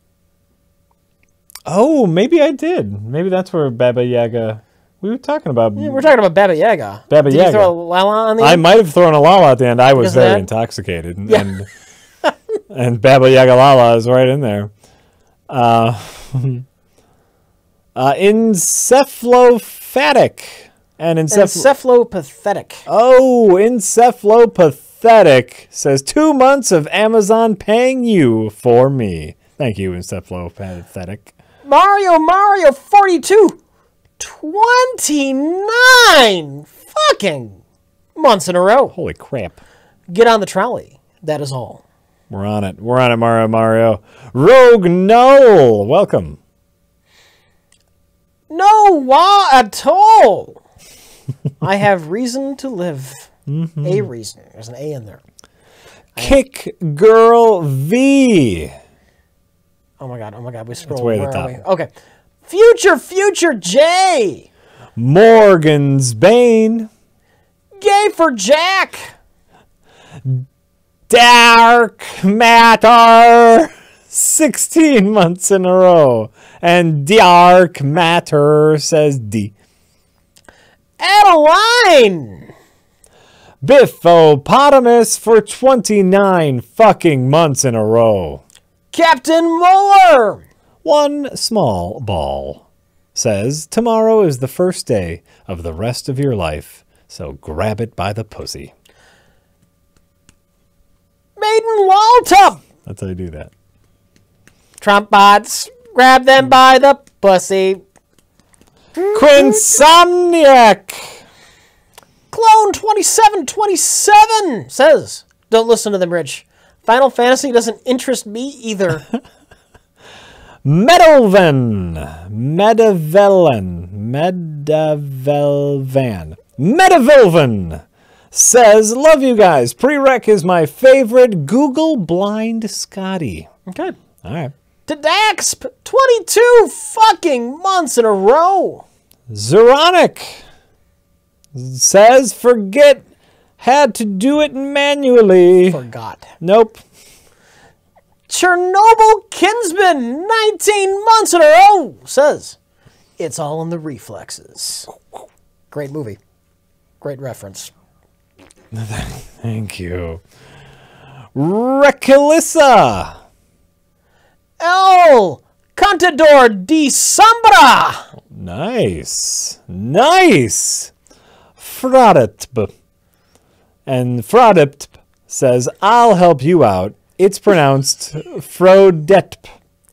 Oh, maybe I did. Maybe that's where Baba Yaga. We were talking about. Yeah, we're talking about Baba Yaga. Baba Did Yaga. you throw a lala on the I might have thrown a lala at the end. I was very that? intoxicated, and Yeah. and, and Baba Yaga lala is right in there. Uh, uh, encephalophatic and enceph- Encephalopathetic. Oh, encephalopathetic says two months of Amazon paying you for me. Thank you, encephalopathetic. Mario Mario 42. 29 fucking months in a row. Holy crap. Get on the trolley. That is all. We're on it. We're on it, Mario Mario. Rogue Noel, welcome. No wa at all. I have reason to live. Mm-hmm. A reason. There's an A in there. Kick Girl V. Oh my god. Oh my god. We scrolled. way at the top. we? Okay. Future Future J. Morgan's Bane. Gay for Jack. Dark Matter. 16 months in a row. And Dark Matter says D. Adeline. Biffopotamus for 29 fucking months in a row. Captain Muller. One small ball says tomorrow is the first day of the rest of your life, so grab it by the pussy. Maiden Waltup. That's how you do that. Trump bots. Grab them by the pussy. Quinsomniac. Clone 2727 says, Don't listen to them, Rich. Final Fantasy doesn't interest me either. Medelvan. Medevelin. Medevelvan. Medevilvan says, Love you guys. Prereq is my favorite Google Blind Scotty. okay. All right. To Daxp, 22 fucking months in a row. Zeronic says, Forget had to do it manually. Forgot. Nope. Chernobyl Kinsman, 19 months in a row, says, It's all in the reflexes. Great movie. Great reference. Thank you. Recalissa. El Contador de Sombra. Nice. Nice. Fradetb. And Fradetb says, I'll help you out. It's pronounced Frodetp.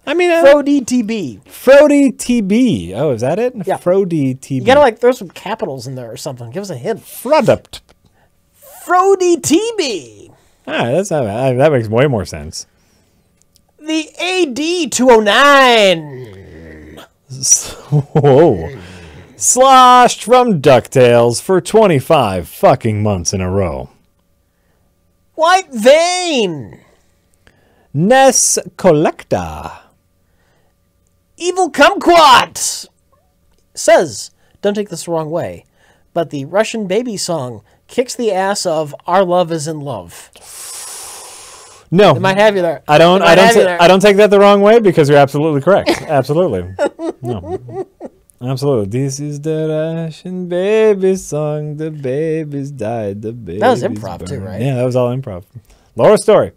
I mean, uh, Frody TB. Frody TB. Oh, is that it? Yeah. Frody TB. You gotta like throw some capitals in there or something. Give us a hint. Frodept. Frody TB. Ah, that's not bad. That makes way more sense. The AD 209. Whoa. Sloshed from DuckTales for 25 fucking months in a row. White Vein. Ness Collecta. Evil Kumquat says, don't take this the wrong way, but the Russian baby song kicks the ass of Our Love is in Love. No, It might have you there. I don't. I don't. have you ta- there. I don't take that the wrong way because you're absolutely correct. absolutely. No. Absolutely. This is the Russian baby song. The babies died. The babies. That was improv too, burned. right? Yeah, that was all improv. Laura Story.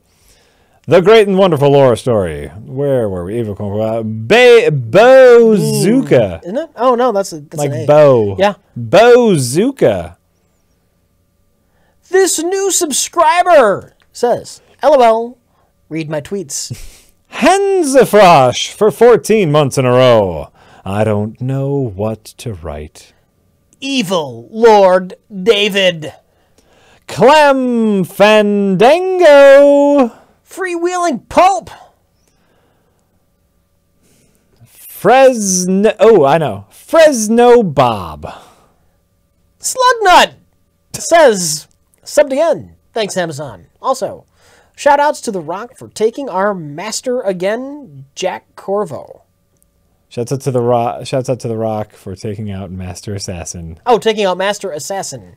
The great and wonderful Laura Story. Where were we? Evil Conqueror. Uh, ba- Bozuka. Isn't it? Oh, no, that's, a, that's Like an A. bow. Yeah. Bozuka. This new subscriber says, LOL, read my tweets. Henzefrosh for 14 months in a row. I don't know what to write. Evil Lord David. Clem Fandango. Freewheeling Pope. Fresno. Oh, I know. Fresno Bob. Slugnut says, subbed again. Thanks, Amazon. Also, shout outs to The Rock for taking our master again, Jack Corvo. Shouts out to the rock. Shouts out to the Rock for taking out Master Assassin. Oh, taking out Master Assassin.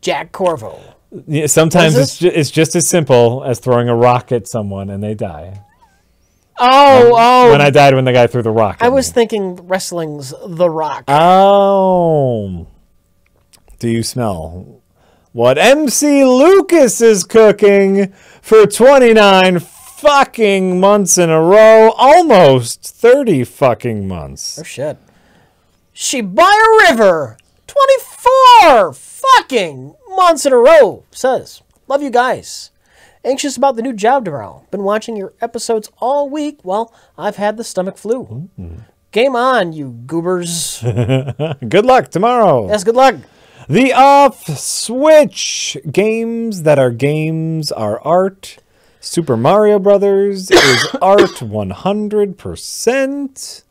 Jack Corvo. Yeah, sometimes it's, ju- it's just as simple as throwing a rock at someone and they die. Oh, oh. When I died when the guy threw the rock. I was me. thinking wrestling's The Rock. Oh. Do you smell what MC Lucas is cooking for 29 fucking months in a row? Almost 30 fucking months. Oh shit. She by a River, 24 fucking months in a row, says, Love you guys. Anxious about the new job tomorrow. Been watching your episodes all week. Well, I've had the stomach flu. Mm-hmm. Game on, you goobers. good luck tomorrow. Yes, good luck. The off switch games that are games are art. Super Mario Brothers is art 100%.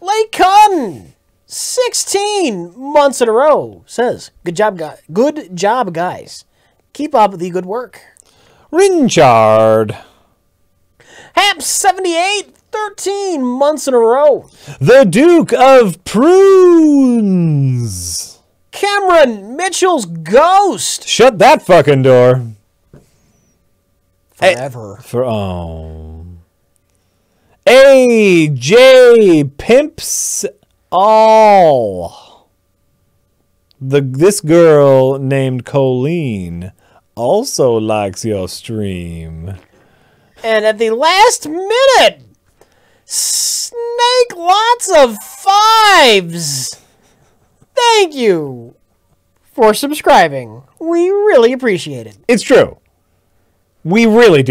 Lake Cotton, 16 months in a row, says, Good job, guys. Good job, guys. Keep up the good work. Rinchard. Hap 78, 13 months in a row. The Duke of Prunes. Cameron Mitchell's Ghost. Shut that fucking door. Forever. For oh. AJ Pimps All. The this girl named Colleen also likes your stream. And at the last minute, Snake lots of fives. Thank you for subscribing. We really appreciate it. It's true. We really do.